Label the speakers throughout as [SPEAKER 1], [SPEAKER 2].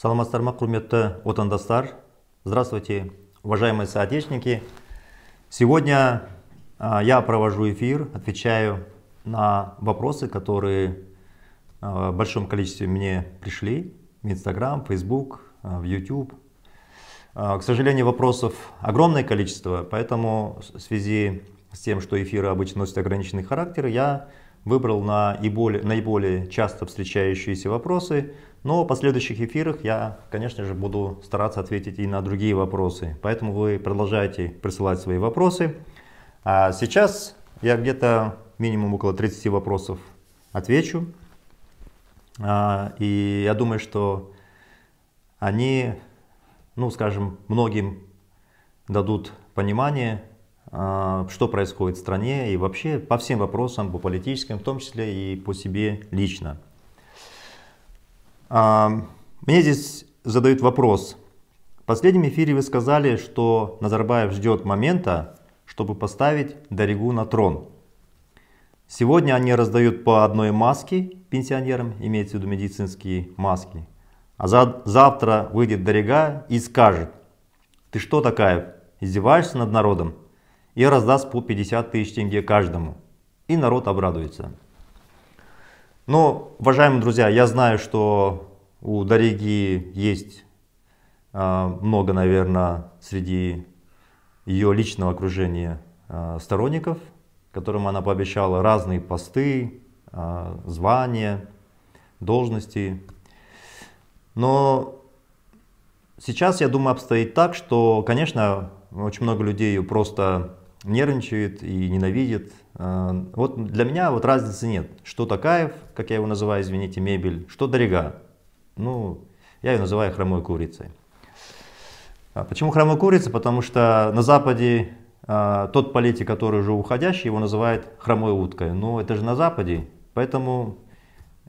[SPEAKER 1] саламатсыздар құрметті отандастар здравствуйте уважаемые соотечественники сегодня а, я провожу эфир отвечаю на вопросы которые а, в большом количестве мне пришли в Instagram, Facebook, а, в YouTube. К сожалению, вопросов огромное количество, поэтому в связи с тем, что эфиры обычно носят ограниченный характер, я выбрал наиболее, наиболее часто встречающиеся вопросы, но в последующих эфирах я, конечно же, буду стараться ответить и на другие вопросы. Поэтому вы продолжайте присылать свои вопросы. А сейчас я где-то минимум около 30 вопросов отвечу. А, и я думаю, что они, ну, скажем, многим дадут понимание а, что происходит в стране и вообще по всем вопросам, по политическим, в том числе и по себе лично. Мне здесь задают вопрос. В последнем эфире вы сказали, что Назарбаев ждет момента, чтобы поставить Даригу на трон. Сегодня они раздают по одной маске пенсионерам, имеется в виду медицинские маски. А за, завтра выйдет Дарига и скажет, ты что такая, издеваешься над народом? и раздаст по 50 тысяч тенге каждому. И народ обрадуется. Но, уважаемые друзья, я знаю, что у Дариги есть э, много, наверное, среди ее личного окружения э, сторонников, которым она пообещала разные посты, э, звания, должности. Но сейчас, я думаю, обстоит так, что, конечно, очень много людей ее просто нервничает и ненавидит. А, вот для меня вот разницы нет. Что Такаев, как я его называю, извините, мебель, что Дорига. Ну, я ее называю хромой курицей. А почему хромой курицей? Потому что на Западе а, тот политик, который уже уходящий, его называют хромой уткой. Но это же на Западе, поэтому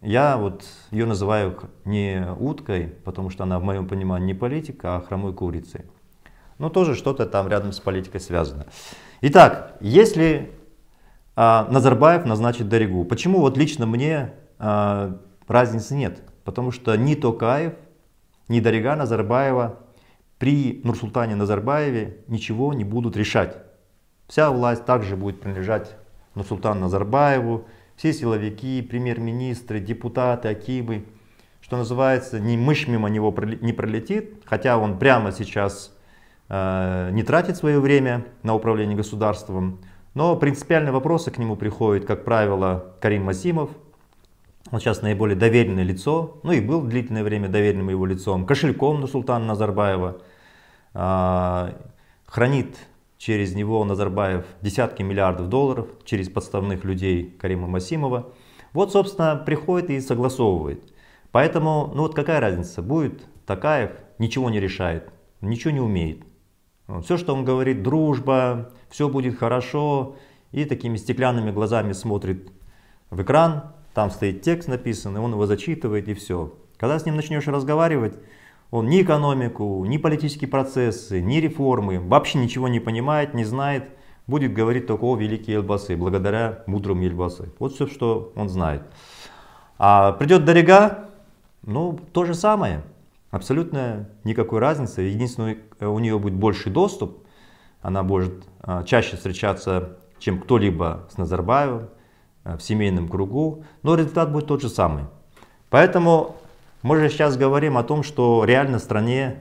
[SPEAKER 1] я вот ее называю не уткой, потому что она в моем понимании не политик, а хромой курицей. Но тоже что-то там рядом с политикой связано. Итак, если а, Назарбаев назначит Даригу, почему вот лично мне а, разницы нет? Потому что ни Токаев, ни Дарига Назарбаева при Нурсултане Назарбаеве ничего не будут решать. Вся власть также будет принадлежать Нурсултану Назарбаеву, все силовики, премьер-министры, депутаты, акимы, что называется, ни мышь мимо него не пролетит, хотя он прямо сейчас Э, не тратит свое время на управление государством, но принципиальные вопросы к нему приходят, как правило, Карим Масимов, он сейчас наиболее доверенное лицо, ну и был длительное время доверенным его лицом, кошельком Нурсултана Назарбаева, э, хранит через него Назарбаев десятки миллиардов долларов, через подставных людей Карима Масимова. Вот, собственно, приходит и согласовывает. Поэтому, ну вот какая разница, будет Такаев, ничего не решает, ничего не умеет. Все, что он говорит, дружба, все будет хорошо, и такими стеклянными глазами смотрит в экран, там стоит текст написан, и он его зачитывает, и все. Когда с ним начнешь разговаривать, он ни экономику, ни политические процессы, ни реформы, вообще ничего не понимает, не знает, будет говорить только о великие Эльбасы, благодаря мудрому Эльбасы. Вот все, что он знает. А придет Дарига, ну, то же самое. Абсолютно никакой разницы. Единственное, у нее будет больше доступ. Она может а, чаще встречаться, чем кто-либо с Назарбаевым в семейном кругу. Но результат будет тот же самый. Поэтому мы же сейчас говорим о том, что реально в стране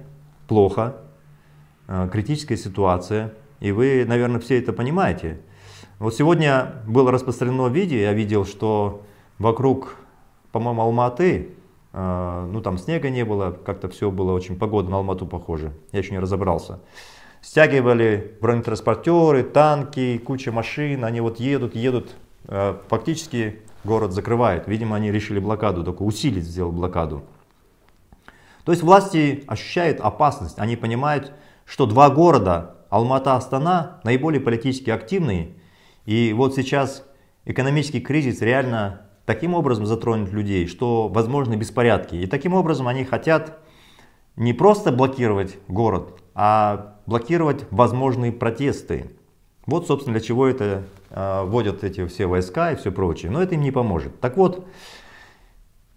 [SPEAKER 1] плохо, э, критическая ситуация. И вы, наверное, все это понимаете. Вот сегодня было распространено видео, я видел, что вокруг, по-моему, Алматы а, ну там снега не было, как-то все было очень погода на Алмату похоже, я еще не разобрался. Стягивали бронетранспортеры, танки, куча машин, они вот едут, едут, фактически город закрывает. Видимо, они решили блокаду, только усилить сделал блокаду. То есть власти ощущают опасность, они понимают, что два города, Алмата, Астана, наиболее политически активные. И вот сейчас экономический кризис реально таким образом затронет людей, что возможны беспорядки. И таким образом они хотят не просто блокировать город, а блокировать возможные протесты. Вот, собственно, для чего это э, вводят эти все войска и все прочее. Но это им не поможет. Так вот,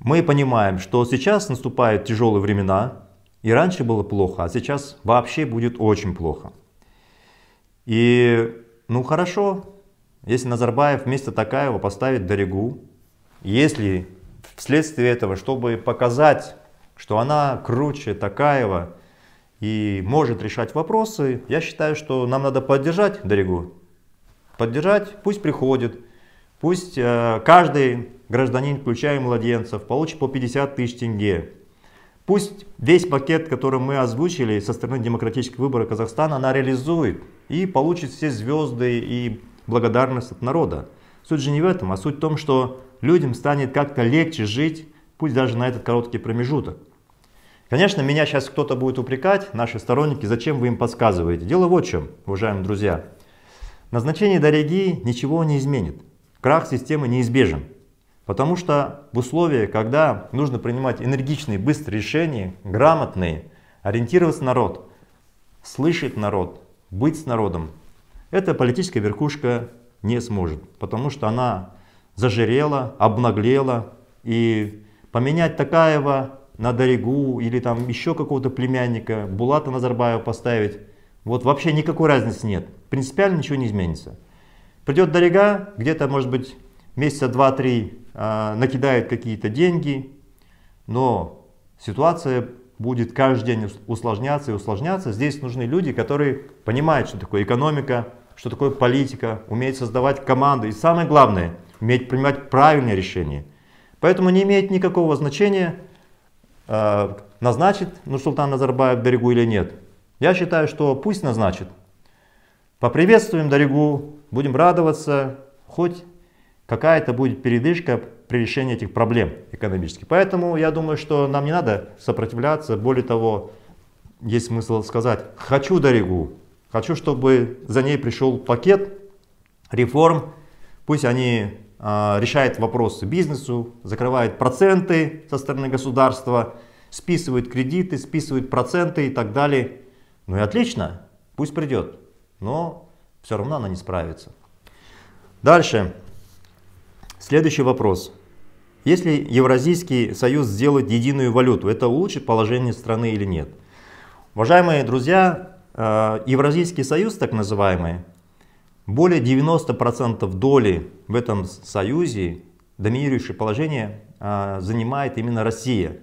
[SPEAKER 1] Мы понимаем, что сейчас наступают тяжелые времена, и раньше было плохо, а сейчас вообще будет очень плохо. И ну хорошо, если Назарбаев вместо Такаева поставит Дорогу, если вследствие этого, чтобы показать, что она круче Такаева и может решать вопросы, я считаю, что нам надо поддержать Дорогу. Поддержать, пусть приходит, пусть э, каждый гражданин, включая младенцев, получит по 50 тысяч тенге. Пусть весь пакет, который мы озвучили со стороны демократических выборов Казахстана, она реализует и получит все звезды и благодарность от народа. Суть же не в этом, а суть в том, что людям станет как-то легче жить, пусть даже на этот короткий промежуток. Конечно, меня сейчас кто-то будет упрекать, наши сторонники, зачем вы им подсказываете. Дело вот в чем, уважаемые друзья. Назначение Дороги ничего не изменит. Крах системы неизбежен. Потому что в условиях, когда нужно принимать энергичные, быстрые решения, грамотные, ориентироваться на народ, слышать народ, быть с народом, эта политическая верхушка не сможет. Потому что она зажирела, обнаглела. И поменять Такаева на Дорогу или там еще какого-то племянника, Булата Назарбаева поставить, вот вообще никакой разницы нет. Принципиально ничего не изменится. Придет Дорога, где-то может быть месяца два-три э, накидает какие-то деньги, но ситуация будет каждый день усложняться и усложняться. Здесь нужны люди, которые понимают, что такое экономика, что такое политика, умеют создавать команды и самое главное, уметь принимать правильные решения. Поэтому не имеет никакого значения, э, назначит Нурсултан Назарбаев Дорогу или нет. Я считаю, что пусть назначит. Поприветствуем Дорогу, будем радоваться, хоть какая-то будет передышка при решении этих проблем экономических. Поэтому я думаю, что нам не надо сопротивляться. Более того, есть смысл сказать, хочу Дорогу, хочу, чтобы за ней пришел пакет реформ, пусть они э, решают вопросы бизнесу, закрывают проценты со стороны государства, списывают кредиты, списывают проценты и так далее. Ну и отлично, пусть придет, но все равно она не справится. Дальше. Следующий вопрос. Если Евразийский союз сделает единую валюту, это улучшит положение страны или нет? Уважаемые друзья, э, Евразийский союз, так называемый, более 90% доли в этом союзе, доминирующее положение, э, занимает именно Россия.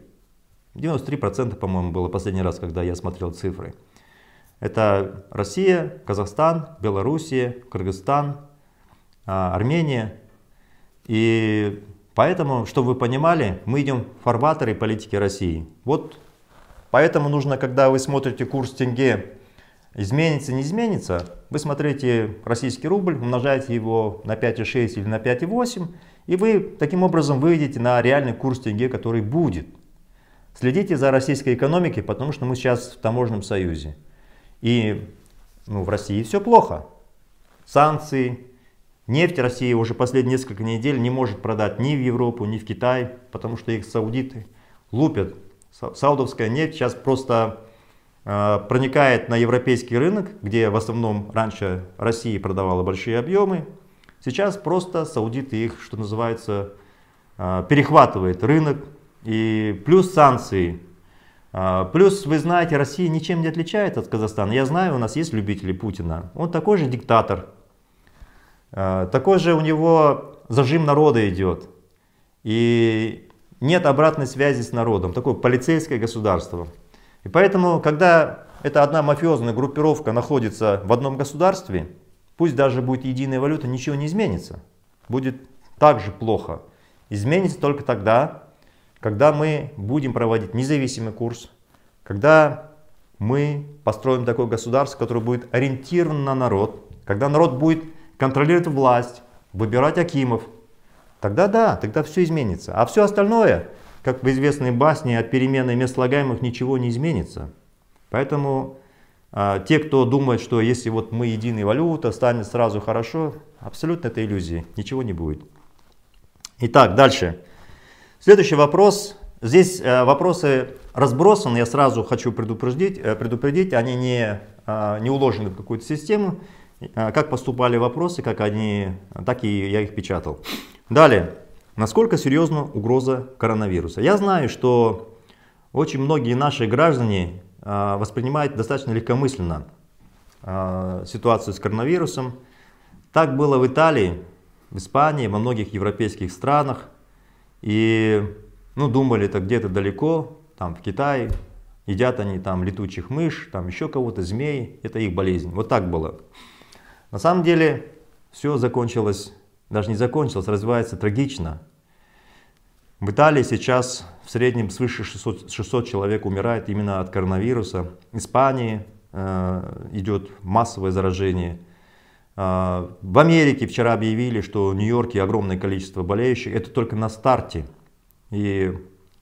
[SPEAKER 1] 93% по-моему было последний раз, когда я смотрел цифры. Это Россия, Казахстан, Белоруссия, Кыргызстан, э, Армения. И поэтому, чтобы вы понимали, мы идем в фарватере политики России. Вот поэтому нужно, когда вы смотрите курс тенге, изменится, не изменится, вы смотрите российский рубль, умножаете его на 5,6 или на 5,8, и вы таким образом выйдете на реальный курс тенге, который будет. Следите за российской экономикой, потому что мы сейчас в таможенном союзе. И ну, в России все плохо. Санкции, Нефть Россия уже последние несколько недель не может продать ни в Европу, ни в Китай, потому что их саудиты лупят. Саудовская нефть сейчас просто э, проникает на европейский рынок, где в основном раньше Россия продавала большие объемы. Сейчас просто саудиты их, что называется, э, перехватывает рынок. И плюс санкции. Э, плюс, вы знаете, Россия ничем не отличается от Казахстана. Я знаю, у нас есть любители Путина. Он такой же диктатор, Э, такой же у него зажим народа идет. И нет обратной связи с народом. Такое полицейское государство. И поэтому, когда эта одна мафиозная группировка находится в одном государстве, пусть даже будет единая валюта, ничего не изменится. Будет так же плохо. Изменится только тогда, когда мы будем проводить независимый курс, когда мы построим такое государство, которое будет ориентировано на народ, когда народ будет контролировать власть, выбирать акимов, тогда да, тогда все изменится. А все остальное, как в известной басне от перемены мест слагаемых ничего не изменится. Поэтому а, те, кто думает, что если вот мы единая валюта, станет сразу хорошо, абсолютно это иллюзия, ничего не будет. Итак, дальше. Следующий вопрос. Здесь э, вопросы разбросаны, я сразу хочу предупредить, э, предупредить они не, э, не уложены в какую-то систему. Как поступали вопросы, как они, так и я их печатал. Далее. Насколько серьезна угроза коронавируса? Я знаю, что очень многие наши граждане воспринимают достаточно легкомысленно ситуацию с коронавирусом. Так было в Италии, в Испании, во многих европейских странах. И ну, думали, это где-то далеко, там в Китае, едят они там летучих мышь, там еще кого-то, змей, это их болезнь. Вот так было. На самом деле все закончилось, даже не закончилось, развивается трагично. В Италии сейчас в среднем свыше 600, 600 человек умирает именно от коронавируса. В Испании э, идет массовое заражение. Э, в Америке вчера объявили, что в Нью-Йорке огромное количество болеющих. Это только на старте. И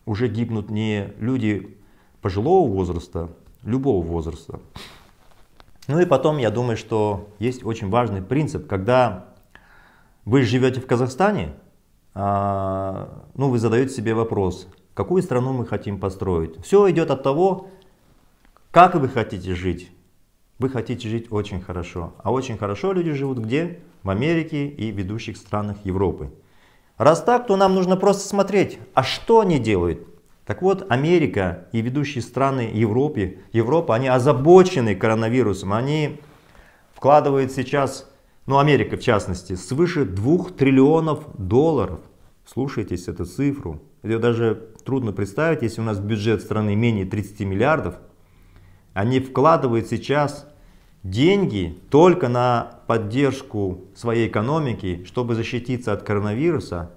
[SPEAKER 1] уже гибнут не люди пожилого возраста, любого возраста. Ну и потом, я думаю, что есть очень важный принцип, когда вы живете в Казахстане, а, ну, вы задаете себе вопрос, какую страну мы хотим построить. Все идет от того, как вы хотите жить. Вы хотите жить очень хорошо. А очень хорошо люди живут где? В Америке и ведущих странах Европы. Раз так, то нам нужно просто смотреть, а что они делают. Так вот, Америка и ведущие страны Европы, Европа, они озабочены коронавирусом. Они вкладывают сейчас, ну Америка в частности, свыше 2 триллионов долларов Слушайтесь эту цифру. Ее даже трудно представить, если у нас бюджет страны менее 30 миллиардов. Они вкладывают сейчас деньги только на поддержку своей экономики, чтобы защититься от коронавируса.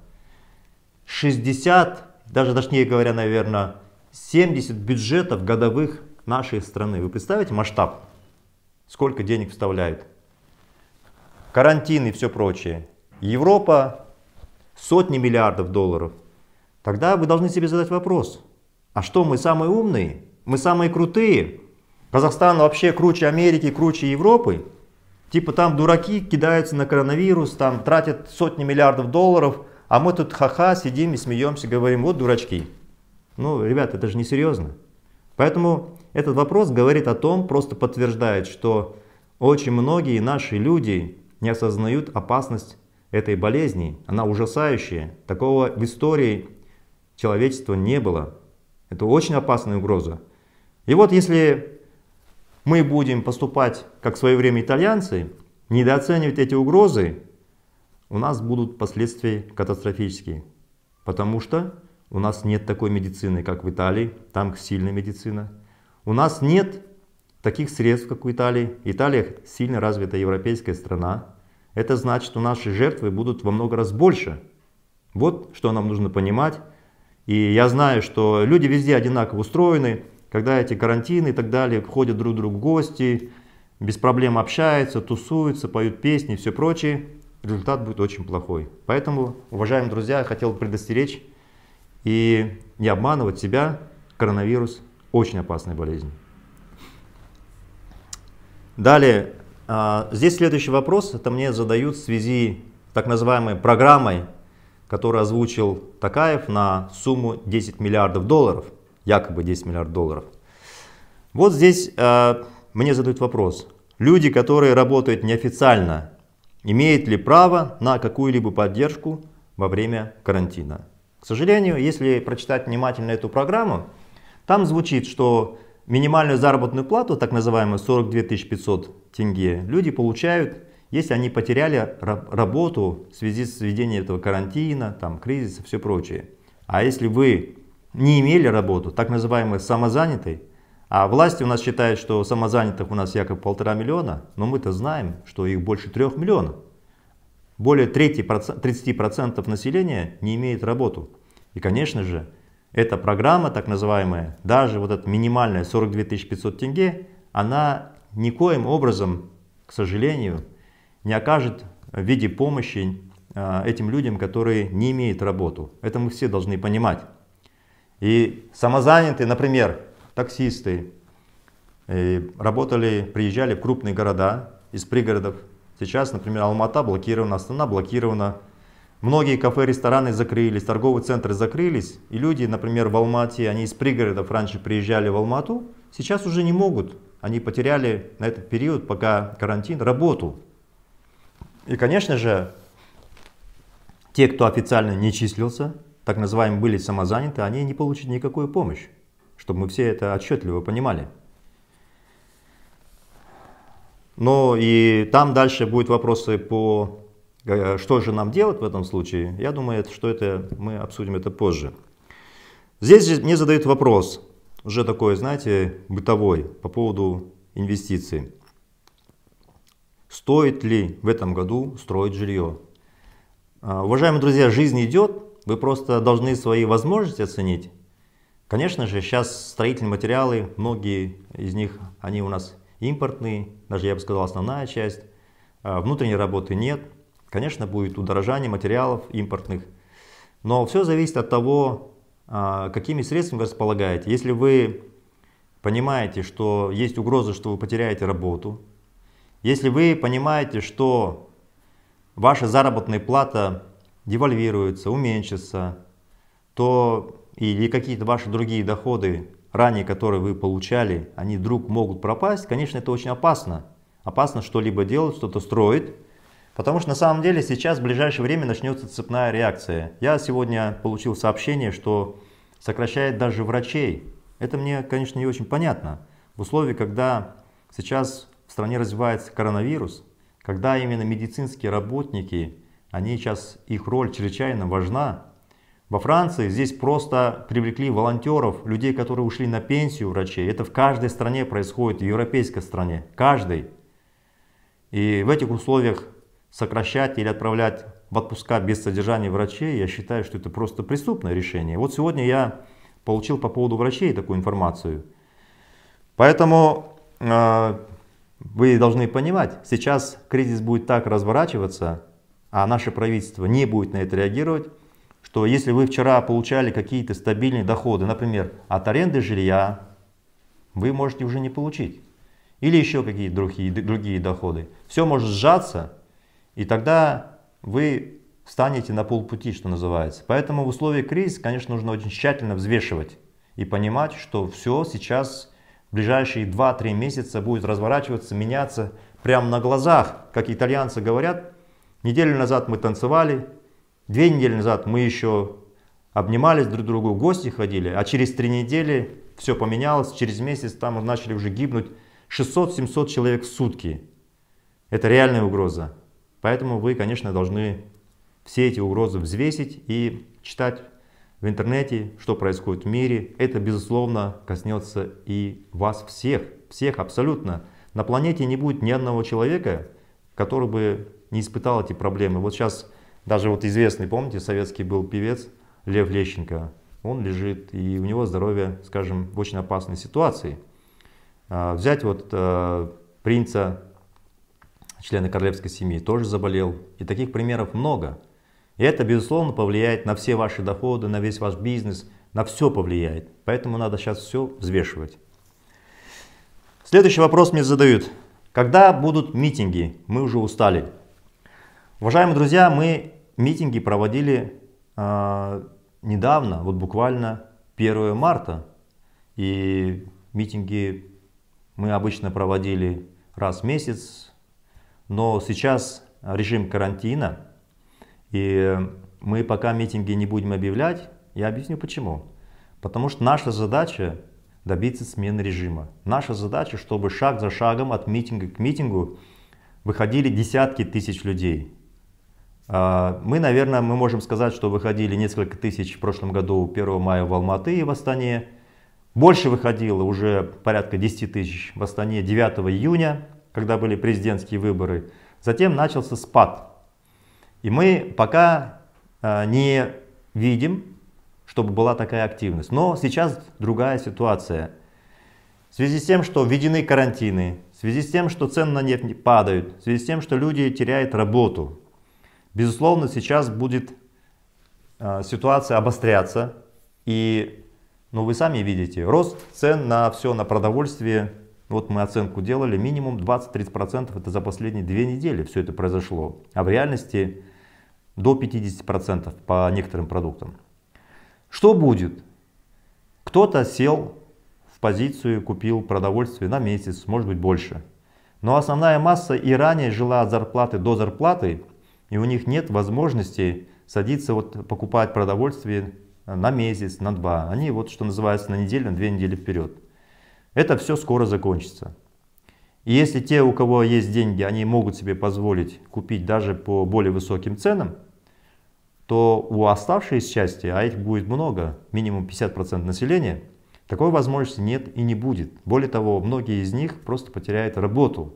[SPEAKER 1] 60, даже точнее говоря, наверное, 70 бюджетов годовых нашей страны. Вы представляете масштаб? Сколько денег вставляют? Карантин и все прочее. Европа сотни миллиардов долларов, тогда вы должны себе задать вопрос, а что мы самые умные, мы самые крутые, Казахстан вообще круче Америки, круче Европы, типа там дураки кидаются на коронавирус, там тратят сотни миллиардов долларов, а мы тут ха-ха сидим и смеемся, говорим, вот дурачки. Ну, ребята, это же не серьезно. Поэтому этот вопрос говорит о том, просто подтверждает, что очень многие наши люди не осознают опасность этой болезни, она ужасающая. Такого в истории человечества не было. Это очень опасная угроза. И вот если мы будем поступать, как в свое время итальянцы, недооценивать эти угрозы, у нас будут последствия катастрофические. Потому что у нас нет такой медицины, как в Италии, там сильная медицина. У нас нет таких средств, как в Италии. Италия сильно развитая европейская страна. Это значит, что наши жертвы будут во много раз больше. Вот что нам нужно понимать. И я знаю, что люди везде одинаково устроены. Когда эти карантины и так далее, ходят друг к другу в гости, без проблем общаются, тусуются, поют песни и все прочее, результат будет очень плохой. Поэтому, уважаемые друзья, я хотел предостеречь и не обманывать себя. Коронавирус очень опасная болезнь. Далее, а, здесь следующий вопрос, это мне задают в связи с так называемой программой, которую озвучил Такаев на сумму 10 миллиардов долларов, якобы 10 миллиардов долларов. Вот здесь э, мне задают вопрос, люди, которые работают неофициально, имеют ли право на какую-либо поддержку во время карантина? К сожалению, если прочитать внимательно эту программу, там звучит, что минимальную заработную плату, так называемую 42 500 тенге, люди получают, если они потеряли работу в связи с введением этого карантина, там, кризиса, все прочее. А если вы не имели работу, так называемый самозанятый, а власти у нас считают, что самозанятых у нас якобы полтора миллиона, но мы-то знаем, что их больше трех миллионов. Более 30% населения не имеет работу. И, конечно же, эта программа, так называемая, даже вот эта минимальная 42 500 тенге, она никоим образом, к сожалению, не окажет в виде помощи а, этим людям, которые не имеют работу. Это мы все должны понимать. И самозанятые, например, таксисты, э, работали, приезжали в крупные города из пригородов. Сейчас, например, Алмата блокирована, Астана блокирована, Многие кафе, рестораны закрылись, торговые центры закрылись, и люди, например, в Алмате, они из пригородов раньше приезжали в Алмату, сейчас уже не могут. Они потеряли на этот период, пока карантин, работу. И, конечно же, те, кто официально не числился, так называемые были самозаняты, они не получат никакую помощь, чтобы мы все это отчетливо понимали. Но и там дальше будут вопросы по, э, что же нам делать в этом случае. Я думаю, что это мы обсудим это позже. Здесь мне задают вопрос, уже такой, знаете, бытовой, по поводу инвестиций. Стоит ли в этом году строить жилье? А, уважаемые друзья, жизнь идет, вы просто должны свои возможности оценить. Конечно же, сейчас строительные материалы, многие из них, они у нас импортные, даже я бы сказал основная часть. А, внутренней работы нет. Конечно, будет удорожание материалов импортных. Но все зависит от того, а, какими средствами вы располагаете. Если вы понимаете, что есть угроза, что вы потеряете работу, если вы понимаете, что ваша заработная плата девальвируется, уменьшится, то или какие-то ваши другие доходы, ранее которые вы получали, они вдруг могут пропасть, конечно, это очень опасно. Опасно что-либо делать, что-то строить, потому что на самом деле сейчас в ближайшее время начнется цепная реакция. Я сегодня получил сообщение, что сокращает даже врачей. Это мне, конечно, не очень понятно. В условиях, когда сейчас в стране развивается коронавирус, когда именно медицинские работники, они сейчас, их роль чрезвычайно важна. Во Франции здесь просто привлекли волонтеров, людей, которые ушли на пенсию врачей. Это в каждой стране происходит, в европейской стране, каждой. И в этих условиях сокращать или отправлять в отпуска без содержания врачей, я считаю, что это просто преступное решение. Вот сегодня я получил по поводу врачей такую информацию. Поэтому э, вы должны понимать, сейчас кризис будет так разворачиваться, а наше правительство не будет на это реагировать, что если вы вчера получали какие-то стабильные доходы, например, от аренды жилья, вы можете уже не получить. Или еще какие-то другие, другие доходы. Все может сжаться, и тогда вы станете на полпути, что называется. Поэтому в условиях кризиса, конечно, нужно очень тщательно взвешивать и понимать, что все сейчас в ближайшие 2-3 месяца будет разворачиваться, меняться прямо на глазах. Как итальянцы говорят, неделю назад мы танцевали, две недели назад мы еще обнимались друг другу, в гости ходили, а через три недели все поменялось, через месяц там начали уже гибнуть 600-700 человек в сутки. Это реальная угроза. Поэтому вы, конечно, должны все эти угрозы взвесить и читать в интернете, что происходит в мире, это безусловно коснется и вас всех, всех абсолютно. На планете не будет ни одного человека, который бы не испытал эти проблемы. Вот сейчас даже вот известный, помните, советский был певец Лев Лещенко, он лежит, и у него здоровье, скажем, в очень опасной ситуации. А, взять вот э, принца, члена королевской семьи, тоже заболел, и таких примеров много. И это, безусловно, повлияет на все ваши доходы, на весь ваш бизнес, на все повлияет. Поэтому надо сейчас все взвешивать. Следующий вопрос мне задают. Когда будут митинги? Мы уже устали. Уважаемые друзья, мы митинги проводили э, недавно, вот буквально 1 марта. И митинги мы обычно проводили раз в месяц, но сейчас режим карантина, и мы пока митинги не будем объявлять, я объясню почему. Потому что наша задача добиться смены режима. Наша задача, чтобы шаг за шагом от митинга к митингу выходили десятки тысяч людей. А, мы, наверное, мы можем сказать, что выходили несколько тысяч в прошлом году 1 мая в Алматы и в Астане. Больше выходило уже порядка 10 тысяч в Астане 9 июня, когда были президентские выборы. Затем начался спад и мы пока а, не видим, чтобы была такая активность. Но сейчас другая ситуация. В связи с тем, что введены карантины, в связи с тем, что цены на нефть падают, в связи с тем, что люди теряют работу, безусловно, сейчас будет э, ситуация обостряться. И ну, вы сами видите, рост цен на все, на продовольствие вот мы оценку делали, минимум 20-30% это за последние две недели все это произошло. А в реальности до 50% по некоторым продуктам. Что будет? Кто-то сел в позицию, купил продовольствие на месяц, может быть больше. Но основная масса и ранее жила от зарплаты до зарплаты, и у них нет возможности садиться вот покупать продовольствие на месяц, на два. Они вот, что называется, на неделю, на две недели вперед. Это все скоро закончится. И если те, у кого есть деньги, они могут себе позволить купить даже по более высоким ценам, то у оставшейся части, а их будет много, минимум 50% населения, такой возможности нет и не будет. Более того, многие из них просто потеряют работу.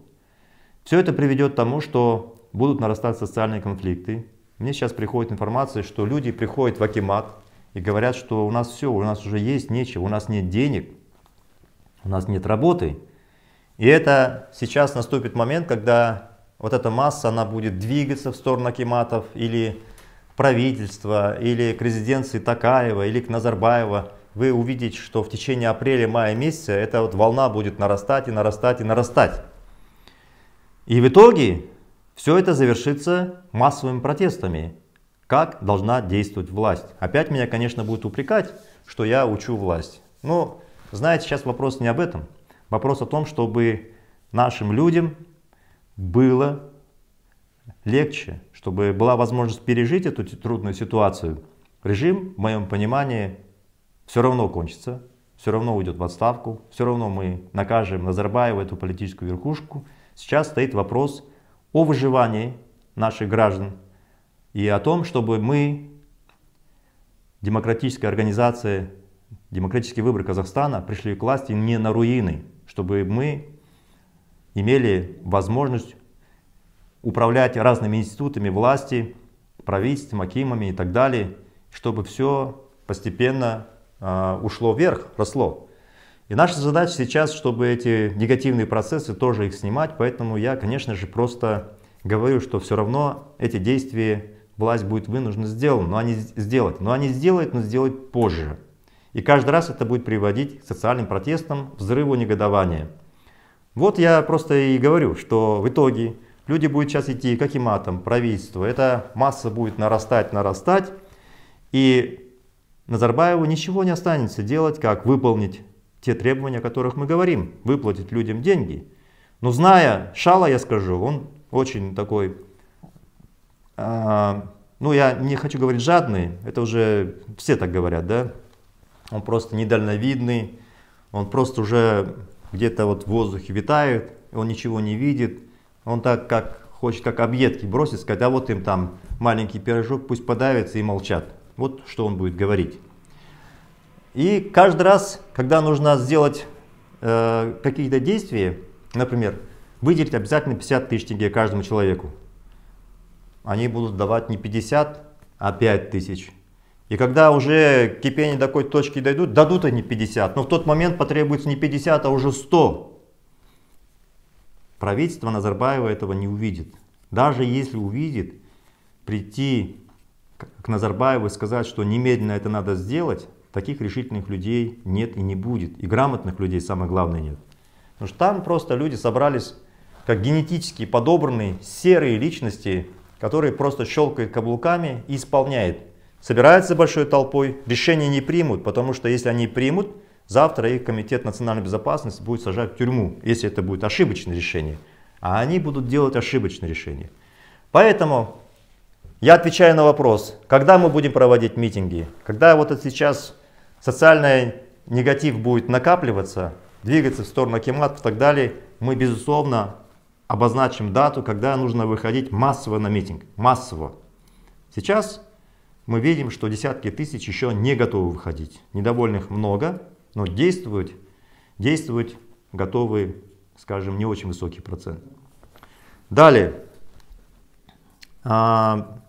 [SPEAKER 1] Все это приведет к тому, что будут нарастать социальные конфликты. Мне сейчас приходит информация, что люди приходят в Акимат и говорят, что у нас все, у нас уже есть нечего, у нас нет денег, у нас нет работы. И это сейчас наступит момент, когда вот эта масса, она будет двигаться в сторону Акиматов или правительства, или к резиденции Такаева, или к Назарбаева. Вы увидите, что в течение апреля-мая месяца эта вот волна будет нарастать и нарастать и нарастать. И в итоге все это завершится массовыми протестами. Как должна действовать власть? Опять меня, конечно, будут упрекать, что я учу власть. Но, знаете, сейчас вопрос не об этом. Вопрос о том, чтобы нашим людям было легче, чтобы была возможность пережить эту трудную ситуацию. Режим, в моем понимании, все равно кончится, все равно уйдет в отставку, все равно мы накажем Назарбаева, эту политическую верхушку. Сейчас стоит вопрос о выживании наших граждан и о том, чтобы мы, демократическая организация, демократический выбор Казахстана, пришли к власти не на руины, чтобы мы имели возможность управлять разными институтами власти, правительством, акимами и так далее, чтобы все постепенно э, ушло вверх, росло. И наша задача сейчас, чтобы эти негативные процессы тоже их снимать, поэтому я, конечно же, просто говорю, что все равно эти действия власть будет вынуждена сделать, но они сделать, но они сделают, но сделают позже. И каждый раз это будет приводить к социальным протестам, взрыву негодования. Вот я просто и говорю, что в итоге люди будут сейчас идти как и матом, правительство, эта масса будет нарастать, нарастать, и Назарбаеву ничего не останется делать, как выполнить те требования, о которых мы говорим, выплатить людям деньги. Но зная Шала, я скажу, он очень такой, э, ну я не хочу говорить жадный, это уже все так говорят, да, он просто недальновидный, он просто уже где-то вот в воздухе витает, он ничего не видит, он так как хочет как объедки бросить, сказать, а вот им там маленький пирожок, пусть подавится и молчат. Вот что он будет говорить. И каждый раз, когда нужно сделать э, какие-то действия, например, выделить обязательно 50 тысяч тенге каждому человеку, они будут давать не 50, а 5 тысяч. И когда уже кипение до какой-то точки дойдут, дадут они 50, но в тот момент потребуется не 50, а уже 100. Правительство Назарбаева этого не увидит. Даже если увидит, прийти к Назарбаеву и сказать, что немедленно это надо сделать, таких решительных людей нет и не будет. И грамотных людей, самое главное, нет. Потому что там просто люди собрались как генетически подобранные серые личности, которые просто щелкают каблуками и исполняют собираются большой толпой, решения не примут, потому что если они примут, завтра их Комитет национальной безопасности будет сажать в тюрьму, если это будет ошибочное решение. А они будут делать ошибочные решения. Поэтому я отвечаю на вопрос, когда мы будем проводить митинги, когда вот сейчас социальный негатив будет накапливаться, двигаться в сторону Акиматов и так далее, мы безусловно обозначим дату, когда нужно выходить массово на митинг. Массово. Сейчас мы видим, что десятки тысяч еще не готовы выходить. Недовольных много, но действовать, действовать готовы, скажем, не очень высокий процент. Далее. А,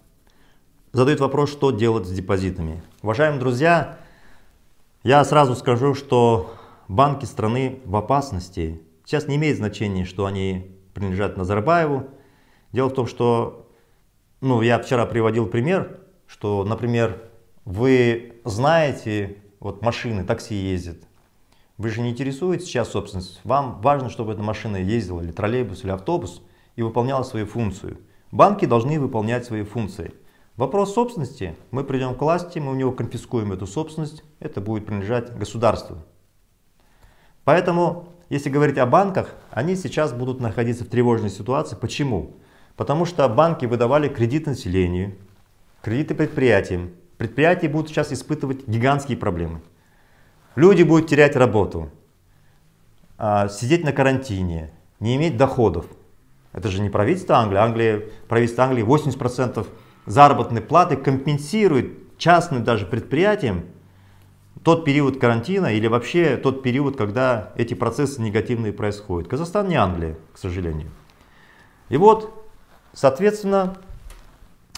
[SPEAKER 1] задают вопрос, что делать с депозитами. Уважаемые друзья, я сразу скажу, что банки страны в опасности. Сейчас не имеет значения, что они принадлежат Назарбаеву. Дело в том, что ну, я вчера приводил пример что, например, вы знаете, вот машины, такси ездят, вы же не интересуетесь сейчас собственностью, вам важно, чтобы эта машина ездила, или троллейбус, или автобус, и выполняла свою функцию. Банки должны выполнять свои функции. Вопрос собственности, мы придем к власти, мы у него конфискуем эту собственность, это будет принадлежать государству. Поэтому, если говорить о банках, они сейчас будут находиться в тревожной ситуации. Почему? Потому что банки выдавали кредит населению, кредиты предприятиям. Предприятия будут сейчас испытывать гигантские проблемы. Люди будут терять работу, а, сидеть на карантине, не иметь доходов. Это же не правительство Англии. Англия, правительство Англии 80% заработной платы компенсирует частным даже предприятиям тот период карантина или вообще тот период, когда эти процессы негативные происходят. Казахстан не Англия, к сожалению. И вот, соответственно,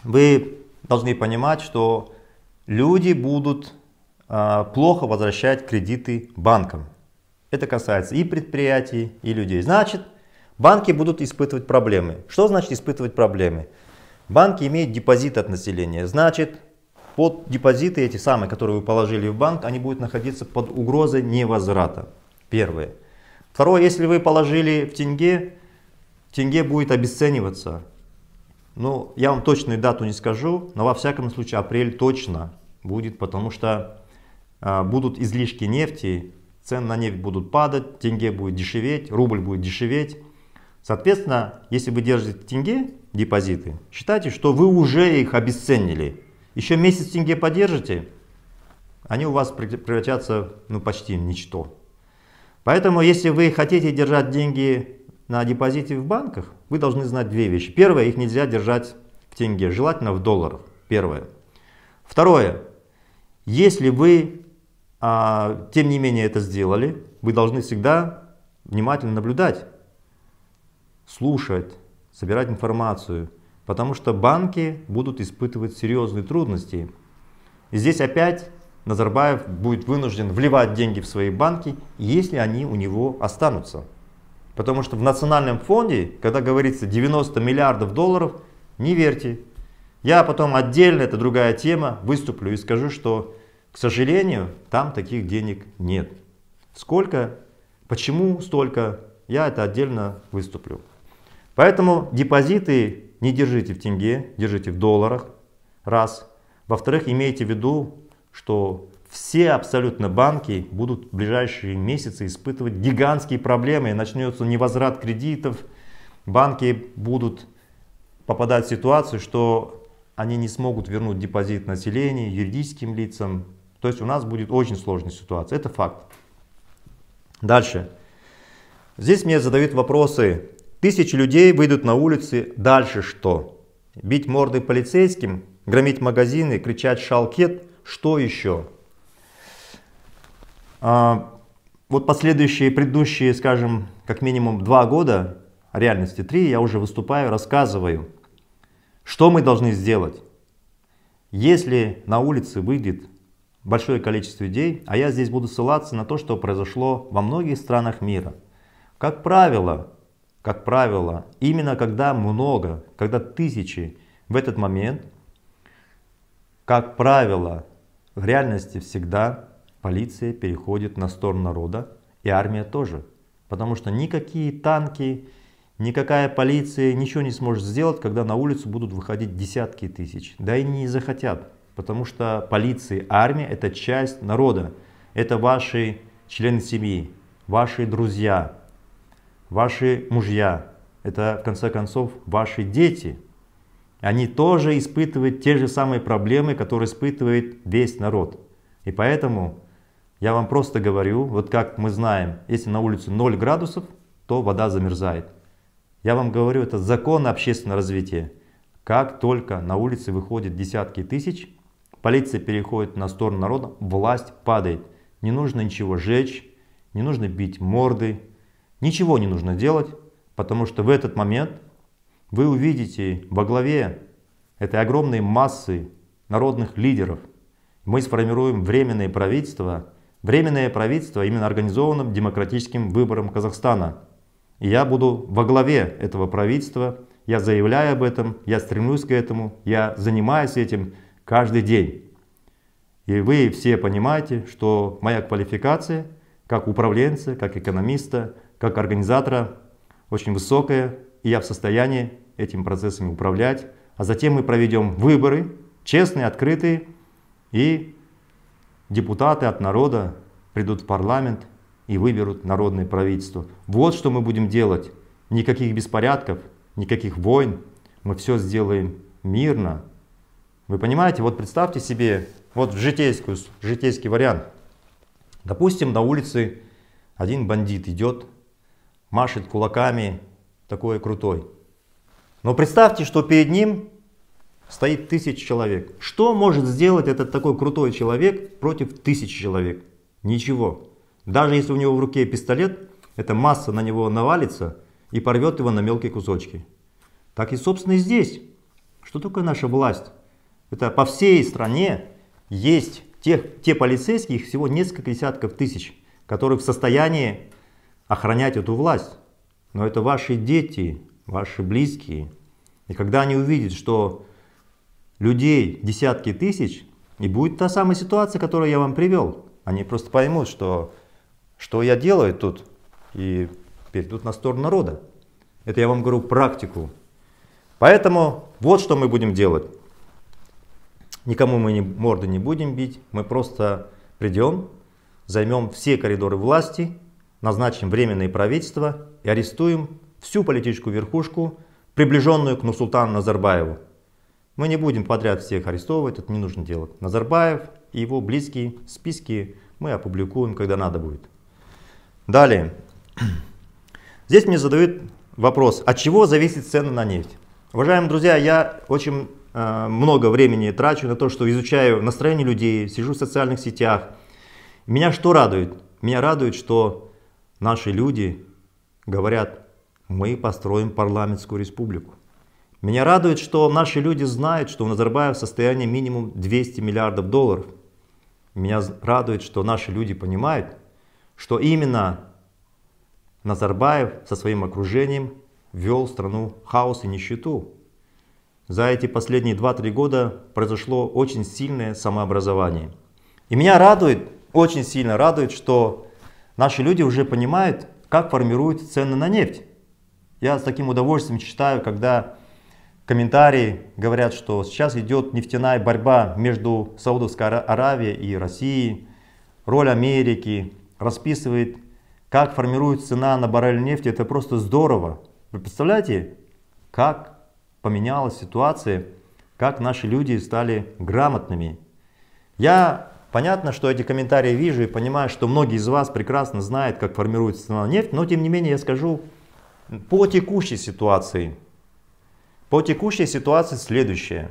[SPEAKER 1] вы должны понимать, что люди будут э, плохо возвращать кредиты банкам. Это касается и предприятий, и людей. Значит, банки будут испытывать проблемы. Что значит испытывать проблемы? Банки имеют депозит от населения. Значит, под депозиты эти самые, которые вы положили в банк, они будут находиться под угрозой невозврата. Первое. Второе, если вы положили в тенге, тенге будет обесцениваться. Ну, я вам точную дату не скажу, но во всяком случае апрель точно будет, потому что э, будут излишки нефти, цены на нефть будут падать, тенге будет дешеветь, рубль будет дешеветь. Соответственно, если вы держите тенге депозиты, считайте, что вы уже их обесценили. Еще месяц тенге подержите, они у вас превратятся ну, почти в ничто. Поэтому, если вы хотите держать деньги на депозите в банках, вы должны знать две вещи. Первое, их нельзя держать в тенге, желательно в долларах. Первое. Второе, если вы, а, тем не менее, это сделали, вы должны всегда внимательно наблюдать, слушать, собирать информацию, потому что банки будут испытывать серьезные трудности. И здесь опять Назарбаев будет вынужден вливать деньги в свои банки, если они у него останутся. Потому что в национальном фонде, когда говорится 90 миллиардов долларов, не верьте. Я потом отдельно, это другая тема, выступлю и скажу, что, к сожалению, там таких денег нет. Сколько, почему столько, я это отдельно выступлю. Поэтому депозиты не держите в тенге, держите в долларах, раз. Во-вторых, имейте в виду, что все абсолютно банки будут в ближайшие месяцы испытывать гигантские проблемы, начнется невозврат кредитов, банки будут попадать в ситуацию, что они не смогут вернуть депозит населению, юридическим лицам. То есть у нас будет очень сложная ситуация, это факт. Дальше. Здесь мне задают вопросы. Тысячи людей выйдут на улицы, дальше что? Бить морды полицейским, громить магазины, кричать «шалкет», что еще? А, вот последующие, предыдущие, скажем, как минимум два года, а реальности три, я уже выступаю, рассказываю, что мы должны сделать. Если на улице выйдет большое количество людей, а я здесь буду ссылаться на то, что произошло во многих странах мира. Как правило, как правило, именно когда много, когда тысячи в этот момент, как правило, в реальности всегда полиция переходит на сторону народа, и армия тоже. Потому что никакие танки, никакая полиция ничего не сможет сделать, когда на улицу будут выходить десятки тысяч. Да и не захотят. Потому что полиция, армия – это часть народа. Это ваши члены семьи, ваши друзья, ваши мужья. Это, в конце концов, ваши дети. Они тоже испытывают те же самые проблемы, которые испытывает весь народ. И поэтому я вам просто говорю, вот как мы знаем, если на улице 0 градусов, то вода замерзает. Я вам говорю, это закон общественного развития. Как только на улице выходит десятки тысяч, полиция переходит на сторону народа, власть падает. Не нужно ничего жечь, не нужно бить морды, ничего не нужно делать, потому что в этот момент вы увидите во главе этой огромной массы народных лидеров. Мы сформируем временное правительство, Временное правительство именно организованным демократическим выбором Казахстана. И я буду во главе этого правительства, я заявляю об этом, я стремлюсь к этому, я занимаюсь этим каждый день. И вы все понимаете, что моя квалификация как управленца, как экономиста, как организатора очень высокая, и я в состоянии этим процессом управлять. А затем мы проведем выборы, честные, открытые, и депутаты от народа придут в парламент и выберут народное правительство. Вот что мы будем делать. Никаких беспорядков, никаких войн. Мы все сделаем мирно, Вы понимаете, вот представьте себе, вот житейскую, житейский вариант. Допустим, на улице один бандит идет, машет кулаками, такой крутой. Но представьте, что перед ним стоит тысяч человек. Что может сделать этот такой крутой человек против тысяч человек? Ничего. Даже если у него в руке пистолет, эта масса на него навалится и порвет его на мелкие кусочки. Так и, собственно, и здесь. Что такое наша власть? Это по всей стране есть тех, те полицейские, их всего несколько десятков тысяч, которые в состоянии охранять эту власть. Но это ваши дети, ваши близкие. И когда они увидят, что людей десятки тысяч, и будет та самая ситуация, которую я вам привел, они просто поймут, что, что я делаю тут, и перейдут на сторону народа. Это я вам говорю практику. Поэтому вот что мы будем делать. Никому мы не, морды не будем бить, мы просто придем, займем все коридоры власти, назначим временное правительство и арестуем всю политическую верхушку, приближенную к Нусултану Назарбаеву. Мы не будем подряд всех арестовывать, это не нужно делать. Назарбаев и его близкие списки мы опубликуем, когда надо будет. Далее. Здесь мне задают вопрос, от чего зависит цена на нефть? Уважаемые друзья, я очень э, много времени трачу на то, что изучаю настроение людей, сижу в социальных сетях. Меня что радует? Меня радует, что наши люди говорят, мы построим парламентскую республику. Меня радует, что наши люди знают, что у Назарбаев состояние минимум 200 миллиардов долларов. Меня радует, что наши люди понимают, что именно Назарбаев со своим окружением ввел страну хаос и нищету. За эти последние 2-3 года произошло очень сильное самообразование. И меня радует, очень сильно радует, что наши люди уже понимают, как формируются цены на нефть. Я с таким удовольствием читаю, когда комментарии говорят, что сейчас идет нефтяная борьба между Саудовской Аравией и Россией, роль Америки, расписывает, как формируется цена на баррель нефти. Это просто здорово. Вы представляете, как поменялась ситуация, как наши люди стали грамотными. Я понятно, что эти комментарии вижу и понимаю, что многие из вас прекрасно знают, как формируется цена на нефть, но тем не менее я скажу по текущей ситуации. По текущей ситуации следующее.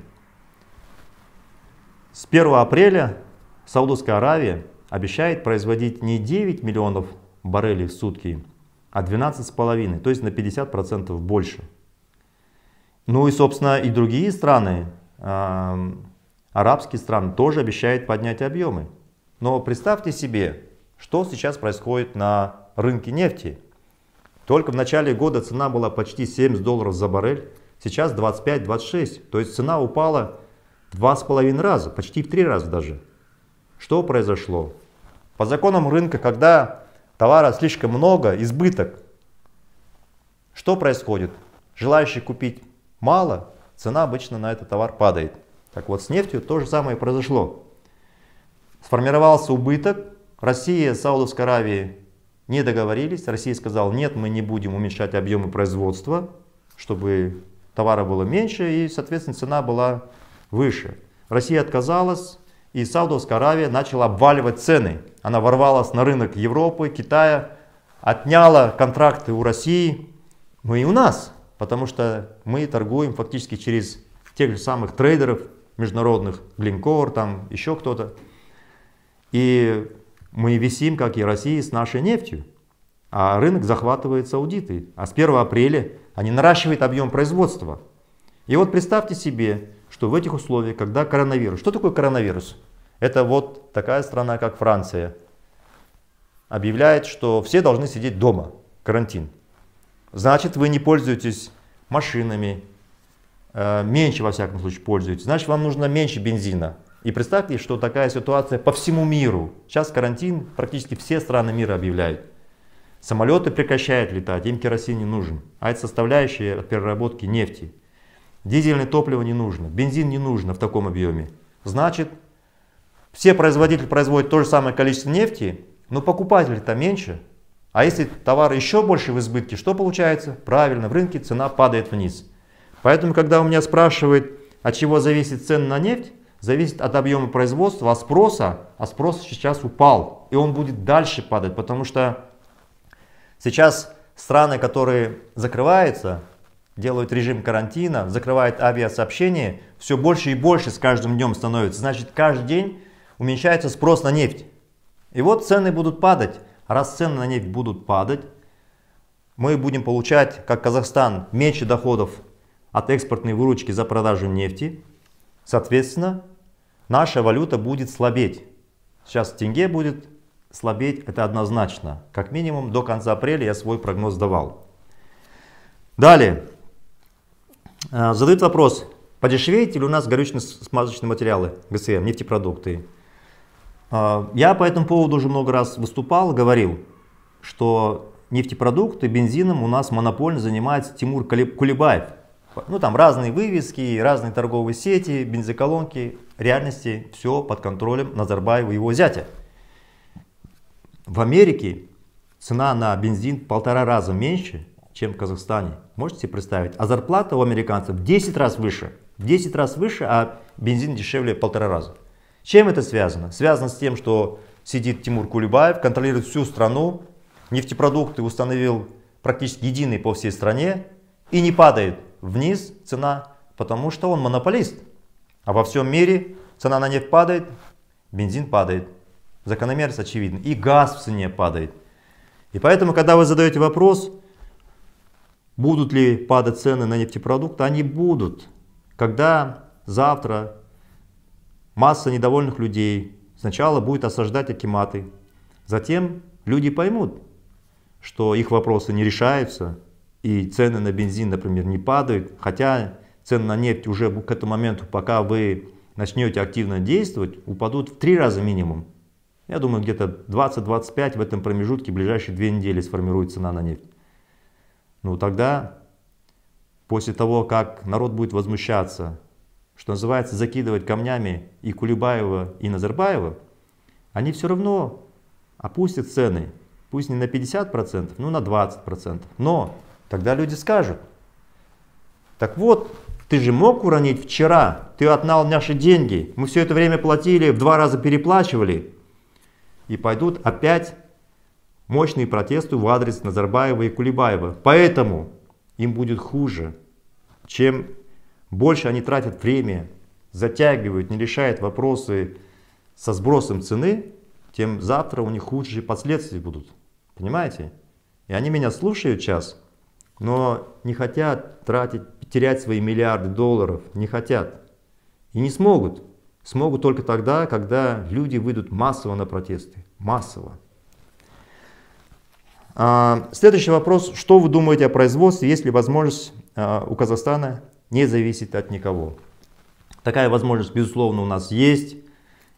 [SPEAKER 1] С 1 апреля Саудовская Аравия обещает производить не 9 миллионов баррелей в сутки, а 12,5, то есть на 50% больше. Ну и, собственно, и другие страны, арабские страны, тоже обещают поднять объемы. Но представьте себе, что сейчас происходит на рынке нефти. Только в начале года цена была почти 70 долларов за баррель, сейчас 25-26. То есть цена упала в 2,5 раза, почти в 3 раза даже. Что произошло? По законам рынка, когда товара слишком много, избыток, что происходит? Желающих купить мало, цена обычно на этот товар падает. Так вот с нефтью то же самое произошло. Сформировался убыток, Россия, Саудовская Аравия не договорились. Россия сказала, нет, мы не будем уменьшать объемы производства, чтобы товара было меньше и, соответственно, цена была выше. Россия отказалась, и Саудовская Аравия начала обваливать цены. Она ворвалась на рынок Европы, Китая, отняла контракты у России, ну и у нас, потому что мы торгуем фактически через тех же самых трейдеров международных, Glencore, там еще кто-то. И мы висим, как и Россия, с нашей нефтью. А рынок захватывает саудиты. А с 1 апреля они наращивают объем производства. И вот представьте себе, что в этих условиях, когда коронавирус, что такое коронавирус? Это вот такая страна, как Франция, объявляет, что все должны сидеть дома, карантин. Значит, вы не пользуетесь машинами, меньше во всяком случае пользуетесь. Значит, вам нужно меньше бензина. И представьте, что такая ситуация по всему миру. Сейчас карантин практически все страны мира объявляют. Самолеты прекращают летать, им керосин не нужен. А это составляющая переработки нефти. Дизельное топливо не нужно, бензин не нужно в таком объеме. Значит, все производители производят то же самое количество нефти, но покупателей-то меньше. А если товар еще больше в избытке, что получается? Правильно, в рынке цена падает вниз. Поэтому, когда у меня спрашивают, от чего зависит цена на нефть, зависит от объема производства, а спроса, а спрос сейчас упал. И он будет дальше падать, потому что сейчас страны, которые закрываются, делают режим карантина, закрывают авиасообщение, все больше и больше с каждым днем становится. Значит, каждый день уменьшается спрос на нефть. И вот цены будут падать. Раз цены на нефть будут падать, мы будем получать, как Казахстан, меньше доходов от экспортной выручки за продажу нефти. Соответственно, наша валюта будет слабеть. Сейчас тенге будет слабеть, это однозначно. Как минимум до конца апреля я свой прогноз давал. Далее. Э, задают вопрос, подешевеет ли у нас горючечно-смазочные материалы, ГСМ, нефтепродукты. Э, я по этому поводу уже много раз выступал, говорил, что нефтепродукты, бензином у нас монопольно занимается Тимур Кулебаев. Ну там разные вывески, разные торговые сети, бензоколонки. В реальности все под контролем Назарбаева и его зятя. В Америке цена на бензин в полтора раза меньше, чем в Казахстане. Можете себе представить? А зарплата у американцев в 10 раз выше. В 10 раз выше, а бензин дешевле в полтора раза. Чем это связано? Связано с тем, что сидит Тимур Кулебаев, контролирует всю страну, нефтепродукты установил практически единый по всей стране и не падает вниз цена, потому что он монополист. А во всем мире цена на нефть падает, бензин падает. Закономерность очевидна. И газ в цене падает. И поэтому, когда вы задаете вопрос, будут ли падать цены на нефтепродукты, они будут. Когда завтра масса недовольных людей сначала будет осаждать акиматы, затем люди поймут, что их вопросы не решаются, и цены на бензин, например, не падают, хотя цены на нефть уже к этому моменту, пока вы начнете активно действовать, упадут в три раза минимум. Я думаю, где-то 20-25 в этом промежутке, ближайшие две недели сформируется цена на нефть. Ну тогда, после того, как народ будет возмущаться, что называется, закидывать камнями и Кулебаева, и Назарбаева, они все равно опустят цены Пусть не на 50%, ну на 20%. Но тогда люди скажут, так вот, ты же мог уронить вчера, ты отнал наши деньги, мы все это время платили, в два раза переплачивали. И пойдут опять мощные протесты в адрес Назарбаева и Кулебаева. Поэтому им будет хуже, чем больше они тратят время, затягивают, не решают вопросы со сбросом цены, тем завтра у них худшие последствия будут. Понимаете? И они меня слушают сейчас, но не хотят тратить, терять свои миллиарды долларов, не хотят. И не смогут. Смогут только тогда, когда люди выйдут массово на протесты. Массово. А, следующий вопрос. Что вы думаете о производстве, если возможность а, у Казахстана не зависит от никого? Такая возможность, безусловно, у нас есть.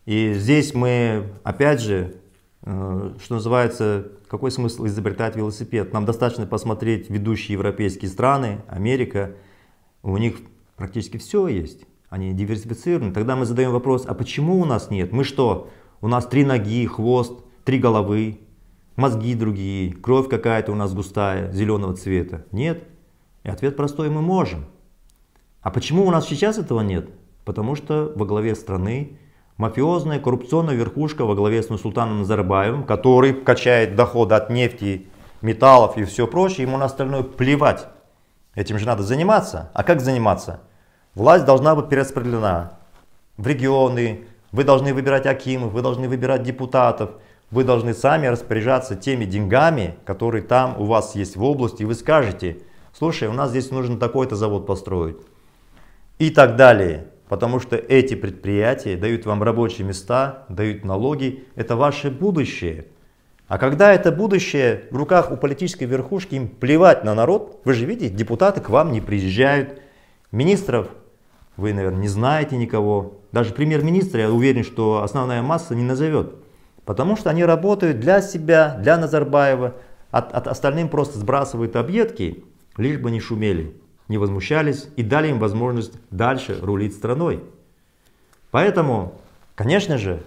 [SPEAKER 1] И здесь мы, опять же, что называется, какой смысл изобретать велосипед? Нам достаточно посмотреть ведущие европейские страны, Америка, у них практически все есть, они диверсифицированы. Тогда мы задаем вопрос, а почему у нас нет? Мы что, у нас три ноги, хвост, три головы, мозги другие, кровь какая-то у нас густая, зеленого цвета? Нет. И ответ простой, мы можем. А почему у нас сейчас этого нет? Потому что во главе страны мафиозная коррупционная верхушка во главе с Нусултаном Назарбаевым, который качает доходы от нефти, металлов и все прочее, ему на остальное плевать. Этим же надо заниматься. А как заниматься? Власть должна быть перераспределена в регионы, вы должны выбирать акимов, вы должны выбирать депутатов, вы должны сами распоряжаться теми деньгами, которые там у вас есть в области, и вы скажете, слушай, у нас здесь нужно такой-то завод построить. И так далее. Потому что эти предприятия дают вам рабочие места, дают налоги. Это ваше будущее. А когда это будущее в руках у политической верхушки, им плевать на народ. Вы же видите, депутаты к вам не приезжают. Министров вы, наверное, не знаете никого. Даже премьер-министра, я уверен, что основная масса не назовет. Потому что они работают для себя, для Назарбаева. От, от остальным просто сбрасывают объедки, лишь бы не шумели не возмущались и дали им возможность дальше рулить страной. Поэтому, конечно же,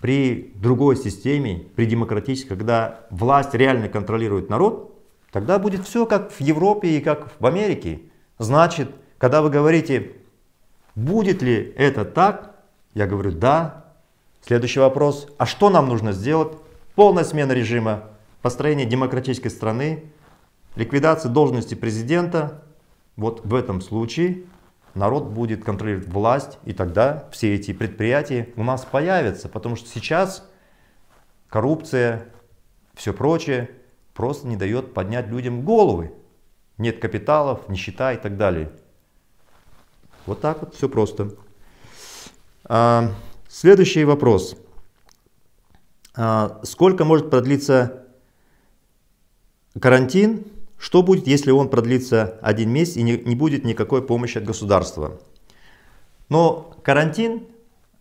[SPEAKER 1] при другой системе, при демократической, когда власть реально контролирует народ, тогда будет все как в Европе и как в Америке. Значит, когда вы говорите, Будет ли это так? Я говорю, да. Следующий вопрос. А что нам нужно сделать? Полная смена режима, построение демократической страны, ликвидация должности президента. Вот в этом случае народ будет контролировать власть, и тогда все эти предприятия у нас появятся. Потому что сейчас коррупция, все прочее просто не дает поднять людям головы. Нет капиталов, нищета и так далее. Вот так вот, все просто. А, следующий вопрос. А, сколько может продлиться карантин? Что будет, если он продлится один месяц и не, не будет никакой помощи от государства? Но карантин,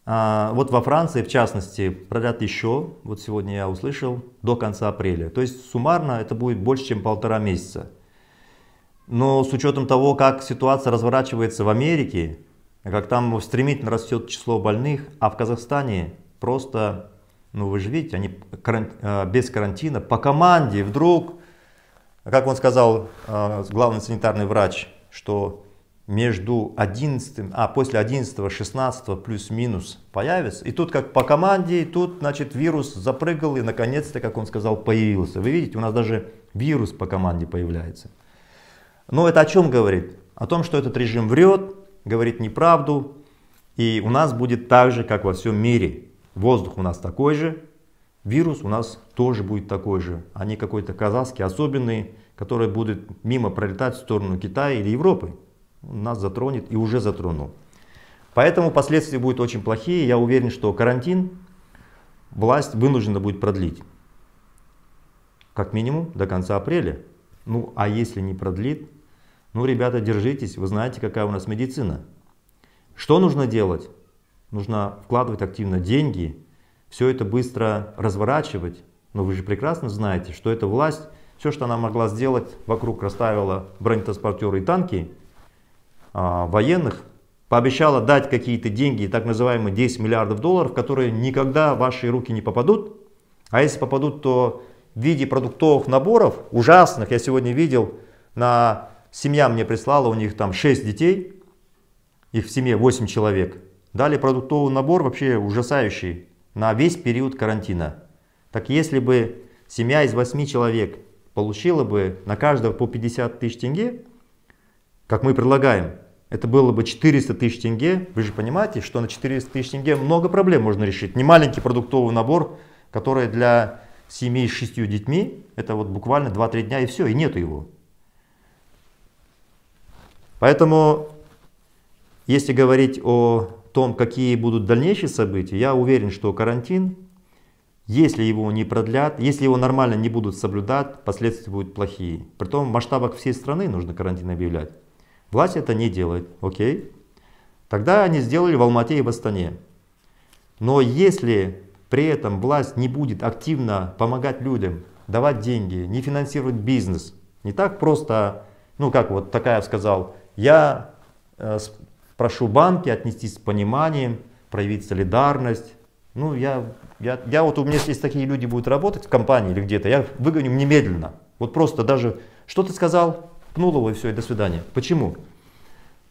[SPEAKER 1] а, вот во Франции в частности, продлят еще, вот сегодня я услышал, до конца апреля. То есть суммарно это будет больше, чем полтора месяца. Но с учетом того, как ситуация разворачивается в Америке, как там стремительно растет число больных, а в Казахстане просто, ну вы же видите, они э, без карантина, по команде вдруг, как он сказал, э, главный санитарный врач, что между 11, а после 11, 16 плюс-минус появится. И тут как по команде, и тут, значит, вирус запрыгал и наконец-то, как он сказал, появился. Вы видите, у нас даже вирус по команде появляется. Но это о чем говорит? О том, что этот режим врет, говорит неправду, и у нас будет так же, как во всем мире. Воздух у нас такой же, вирус у нас тоже будет такой же, а не какой-то казахский особенный, который будет мимо пролетать в сторону Китая или Европы. Нас затронет и уже затронул. Поэтому последствия будут очень плохие. Я уверен, что карантин власть вынуждена будет продлить. Как минимум до конца апреля. Ну а если не продлит, ну, ребята, держитесь, вы знаете, какая у нас медицина. Что нужно делать? Нужно вкладывать активно деньги, все это быстро разворачивать. Но вы же прекрасно знаете, что эта власть, все, что она могла сделать, вокруг расставила бронетранспортеры и танки а, военных, пообещала дать какие-то деньги, так называемые 10 миллиардов долларов, которые никогда в ваши руки не попадут. А если попадут, то в виде продуктовых наборов, ужасных, я сегодня видел на Семья мне прислала, у них там 6 детей, их в семье 8 человек. Дали продуктовый набор вообще ужасающий на весь период карантина. Так если бы семья из 8 человек получила бы на каждого по 50 тысяч тенге, как мы предлагаем, это было бы 400 тысяч тенге. Вы же понимаете, что на 400 тысяч тенге много проблем можно решить. Не маленький продуктовый набор, который для семей с шестью детьми, это вот буквально 2-3 дня и все, и нету его. Поэтому, если говорить о том, какие будут дальнейшие события, я уверен, что карантин, если его не продлят, если его нормально не будут соблюдать, последствия будут плохие. Притом в масштабах всей страны нужно карантин объявлять. Власть это не делает, окей? Тогда они сделали в Алмате и в Астане. Но если при этом власть не будет активно помогать людям, давать деньги, не финансировать бизнес, не так просто, ну как вот Такаев сказал, я э, прошу банки отнестись с пониманием, проявить солидарность. Ну, я, я, я вот у меня, если такие люди будут работать в компании или где-то, я выгоню немедленно. Вот просто даже, что ты сказал, пнул его и все, и до свидания. Почему?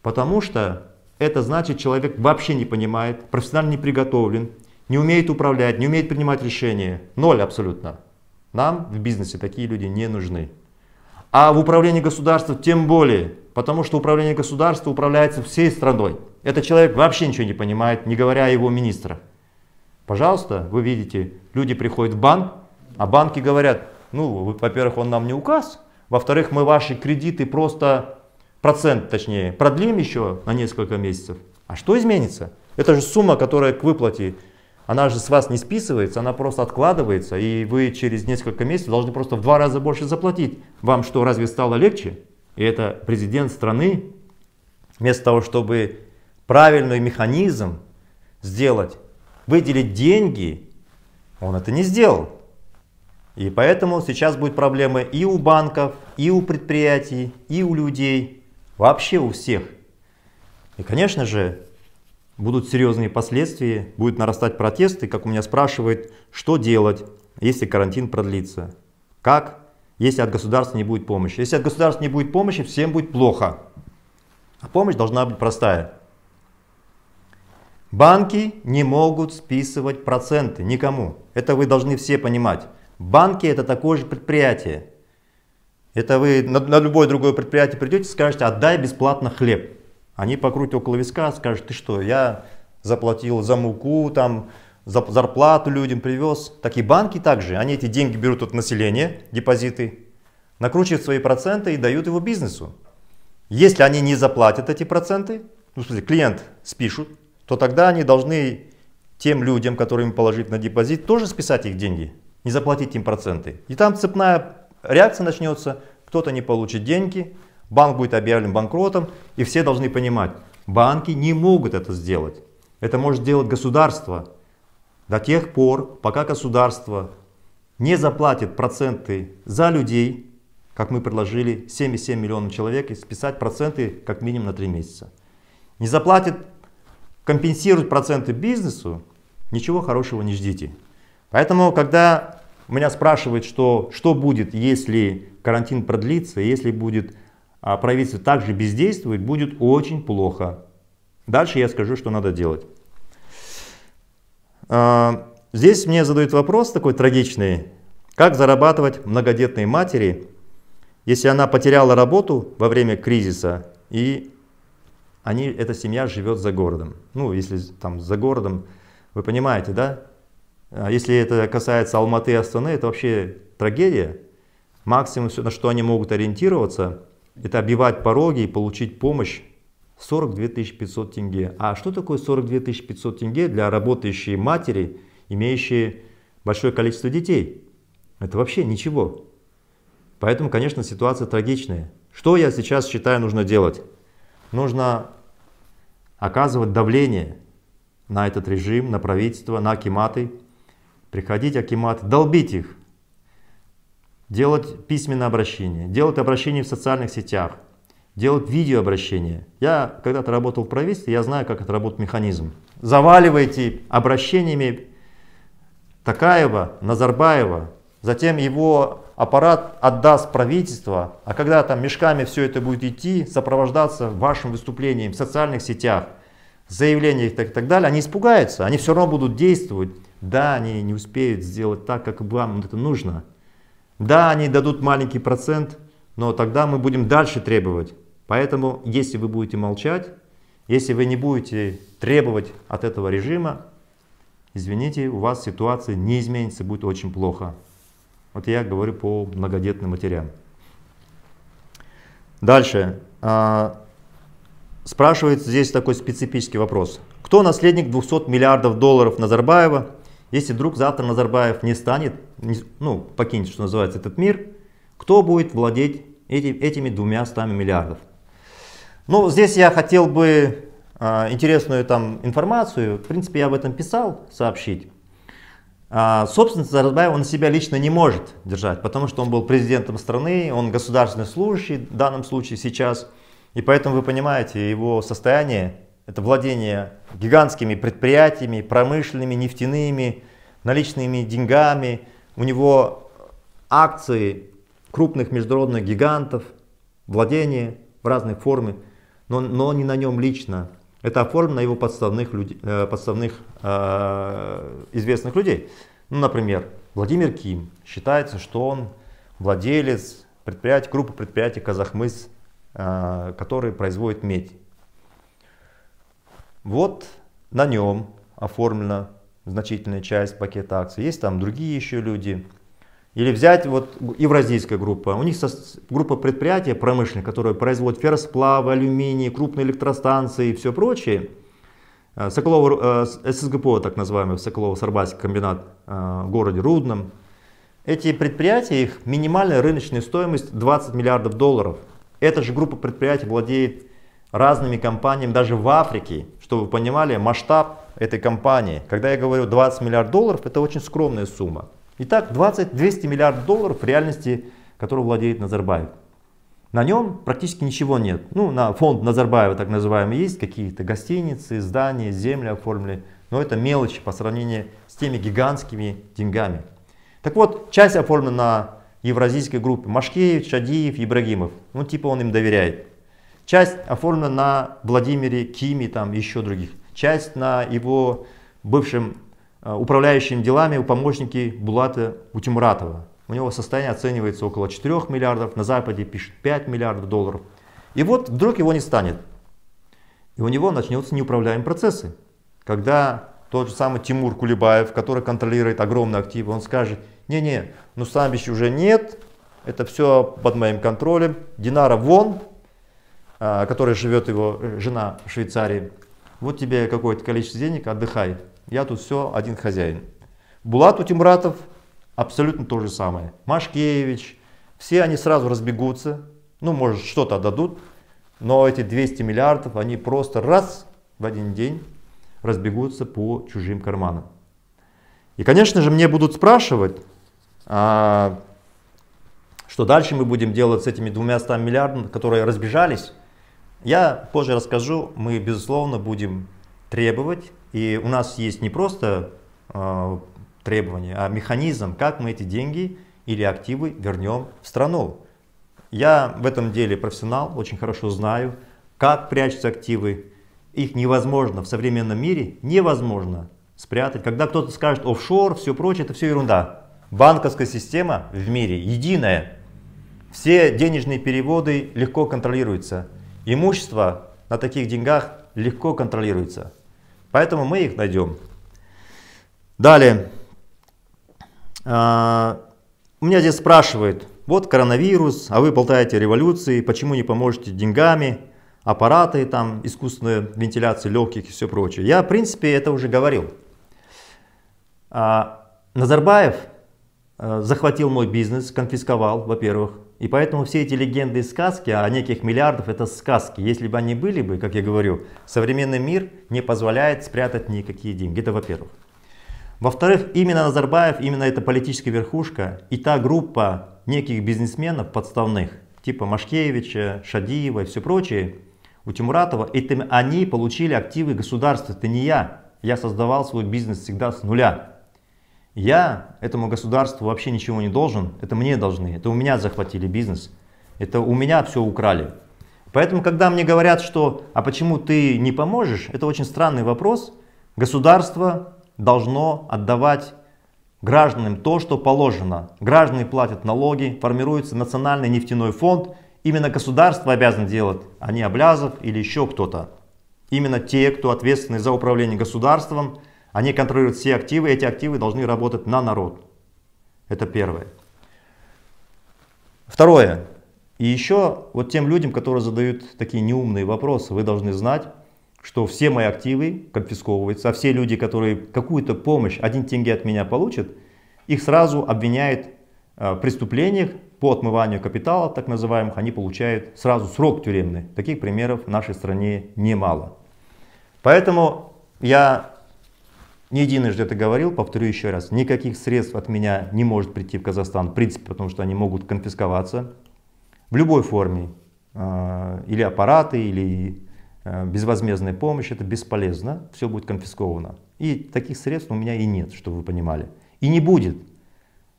[SPEAKER 1] Потому что это значит, человек вообще не понимает, профессионально не приготовлен, не умеет управлять, не умеет принимать решения. Ноль абсолютно. Нам в бизнесе такие люди не нужны. А в управлении государством тем более. Потому что управление государства управляется всей страной. Этот человек вообще ничего не понимает, не говоря о его министрах. Пожалуйста, вы видите, люди приходят в банк, а банки говорят, ну, во-первых, он нам не указ, во-вторых, мы ваши кредиты просто, процент точнее, продлим еще на несколько месяцев. А что изменится? Это же сумма, которая к выплате, она же с вас не списывается, она просто откладывается, и вы через несколько месяцев должны просто в два раза больше заплатить. Вам что, разве стало легче? И это президент страны, вместо того, чтобы правильный механизм сделать, выделить деньги, он это не сделал. И поэтому сейчас будет проблема и у банков, и у предприятий, и у людей, вообще у всех. И, конечно же, будут серьезные последствия, будет нарастать протесты, как у меня спрашивают, что делать, если карантин продлится. Как если от государства не будет помощи. Если от государства не будет помощи, всем будет плохо. А помощь должна быть простая. Банки не могут списывать проценты никому. Это вы должны все понимать. Банки это такое же предприятие. Это вы на, на любое другое предприятие придете и скажете, отдай бесплатно хлеб. Они покрутят около виска, скажут, ты что, я заплатил за муку, там, зарплату людям привез. Так и банки также, они эти деньги берут от населения, депозиты, накручивают свои проценты и дают его бизнесу. Если они не заплатят эти проценты, ну, в смысле, клиент спишут, то тогда они должны тем людям, которые им положить на депозит, тоже списать их деньги, не заплатить им проценты. И там цепная реакция начнется, кто-то не получит деньги, банк будет объявлен банкротом, и все должны понимать, банки не могут это сделать. Это может сделать государство до тех пор, пока государство не заплатит проценты за людей, как мы предложили, 7,7 миллионов человек, и списать проценты как минимум на 3 месяца. Не заплатит компенсировать проценты бизнесу, ничего хорошего не ждите. Поэтому, когда меня спрашивают, что, что будет, если карантин продлится, если будет а, правительство также бездействовать, будет очень плохо. Дальше я скажу, что надо делать. А, здесь мне задают вопрос такой трагичный. Как зарабатывать многодетной матери, если она потеряла работу во время кризиса и они, эта семья живет за городом. Ну, если там за городом, вы понимаете, да? А если это касается Алматы и Астаны, это вообще трагедия. Максимум, на что они могут ориентироваться, это обивать пороги и получить помощь 42 500 тенге. А что такое 42 500 тенге для работающей матери, имеющей большое количество детей? Это вообще ничего. Поэтому, конечно, ситуация трагичная. Что я сейчас считаю нужно делать? нужно оказывать давление на этот режим, на правительство, на акиматы, приходить акиматы, долбить их, делать письменное обращение, делать обращение в социальных сетях, делать видеообращение. Я когда-то работал в правительстве, я знаю, как это работает механизм. Заваливайте обращениями Такаева, Назарбаева, затем его аппарат отдаст правительство, а когда там мешками все это будет идти, сопровождаться вашим выступлением в социальных сетях, заявлениях и так, так далее, они испугаются, они все равно будут действовать. Да, они не успеют сделать так, как вам это нужно. Да, они дадут маленький процент, но тогда мы будем дальше требовать. Поэтому, если вы будете молчать, если вы не будете требовать от этого режима, извините, у вас ситуация не изменится, будет очень плохо. Вот я говорю по многодетным матерям. Дальше. А, спрашивает здесь такой специфический вопрос. Кто наследник 200 миллиардов долларов Назарбаева? Если вдруг завтра Назарбаев не станет, ну, покинет, что называется, этот мир, кто будет владеть эти, этими двумя стами миллиардов? Ну, здесь я хотел бы э, интересную там информацию, в принципе, я об этом писал, сообщить. А, собственность Назарбаев он себя лично не может держать, потому что он был президентом страны, он государственный служащий в данном случае сейчас. И поэтому вы понимаете, его состояние, это владение гигантскими предприятиями, промышленными, нефтяными, наличными деньгами. У него акции крупных международных гигантов, владение в разной форме, но, но не на нем лично. Это оформлено на его подставных, людей, э, подставных э, известных людей. Ну, например, Владимир Ким. Считается, что он владелец предприятия, группы предприятий Казахмыс, э, которые производят медь. Вот на нем оформлена значительная часть пакета акций. Есть там другие еще люди. Или взять вот евразийская группа. У них группа предприятий промышленных, которые производят ферросплавы, алюминий, крупные электростанции и все прочее. Э, Соколово, э, ССГПО, так называемый Соколово-Сарбасский комбинат э, в городе Рудном. Эти предприятия, их минимальная рыночная стоимость 20 миллиардов долларов. Эта же группа предприятий владеет разными компаниями даже в Африке. Чтобы вы понимали, масштаб этой компании. Когда я говорю 20 миллиардов долларов, это очень скромная сумма. Итак, 20-200 миллиардов долларов в реальности, которой владеет Назарбаев. На нем практически ничего нет. Ну, на фонд Назарбаева, так называемый, есть какие-то гостиницы, здания, земли оформлены. Но это мелочи по сравнению с теми гигантскими деньгами. Так вот, часть оформлена на евразийской группе. Машкеев, Шадиев, Ибрагимов. Ну, типа он им доверяет. Часть оформлена на Владимире, Киме, там еще других. часть на его бывшем э, управляющим делами у помощники Булата Утимуратова. У него состояние оценивается около 4 миллиардов, на Западе пишет 5 миллиардов долларов. И вот вдруг его не станет. И у него начнутся неуправляемые процессы. Когда тот же самый Тимур Кулебаев, который контролирует огромные активы, он скажет, не-не, ну Самбич уже нет, это все под моим контролем, Динара вон, а, которая живет его э, жена в Швейцарии, вот тебе какое-то количество денег, отдыхай, я тут все один хозяин. Булат Утимратов абсолютно то же самое. Машкевич, все они сразу разбегутся, ну может что-то отдадут, но эти 200 миллиардов, они просто раз в один день разбегутся по чужим карманам. И, конечно же, мне будут спрашивать, а, что дальше мы будем делать с этими 200 миллиардами, которые разбежались. Я позже расскажу, мы, безусловно, будем требовать, и у нас есть не просто э, требования, а механизм, как мы эти деньги или активы вернем в страну. Я в этом деле профессионал, очень хорошо знаю, как прячутся активы. Их невозможно в современном мире, невозможно спрятать. Когда кто-то скажет офшор, все прочее, это все ерунда. Банковская система в мире единая. Все денежные переводы легко контролируются. Имущество на таких деньгах легко контролируется. Поэтому мы их найдем. Далее. А, у меня здесь спрашивают, вот коронавирус, а вы болтаете революции, почему не поможете деньгами, аппараты, там, искусственная вентиляция легких и все прочее. Я, в принципе, это уже говорил. А, Назарбаев а, захватил мой бизнес, конфисковал, во-первых. И поэтому все эти легенды и сказки о неких миллиардах это сказки. Если бы они были бы, как я говорю, современный мир не позволяет спрятать никакие деньги. Это во-первых. Во-вторых, именно Назарбаев, именно эта политическая верхушка и та группа неких бизнесменов подставных, типа Машкевича, Шадиева и все прочее, у Тимуратова, это они получили активы государства, это не я. Я создавал свой бизнес всегда с нуля. Я этому государству вообще ничего не должен, это мне должны, это у меня захватили бизнес, это у меня все украли. Поэтому, когда мне говорят, что «а почему ты не поможешь?», это очень странный вопрос. Государство должно отдавать гражданам то, что положено. Граждане платят налоги, формируется национальный нефтяной фонд. Именно государство обязано делать, а не Облязов или еще кто-то. Именно те, кто ответственны за управление государством, они контролируют все активы, эти активы должны работать на народ. Это первое. Второе. И еще вот тем людям, которые задают такие неумные вопросы, вы должны знать, что все мои активы конфисковываются, а все люди, которые какую-то помощь, один тенге от меня получат, их сразу обвиняют э, в преступлениях по отмыванию капитала, так называемых, они получают сразу срок тюремный. Таких примеров в нашей стране немало. Поэтому я не единожды это говорил, повторю еще раз, никаких средств от меня не может прийти в Казахстан, в принципе, потому что они могут конфисковаться в любой форме, э, или аппараты, или Э, безвозмездная помощь, это бесполезно, все будет конфисковано. И таких средств у меня и нет, чтобы вы понимали. И не будет.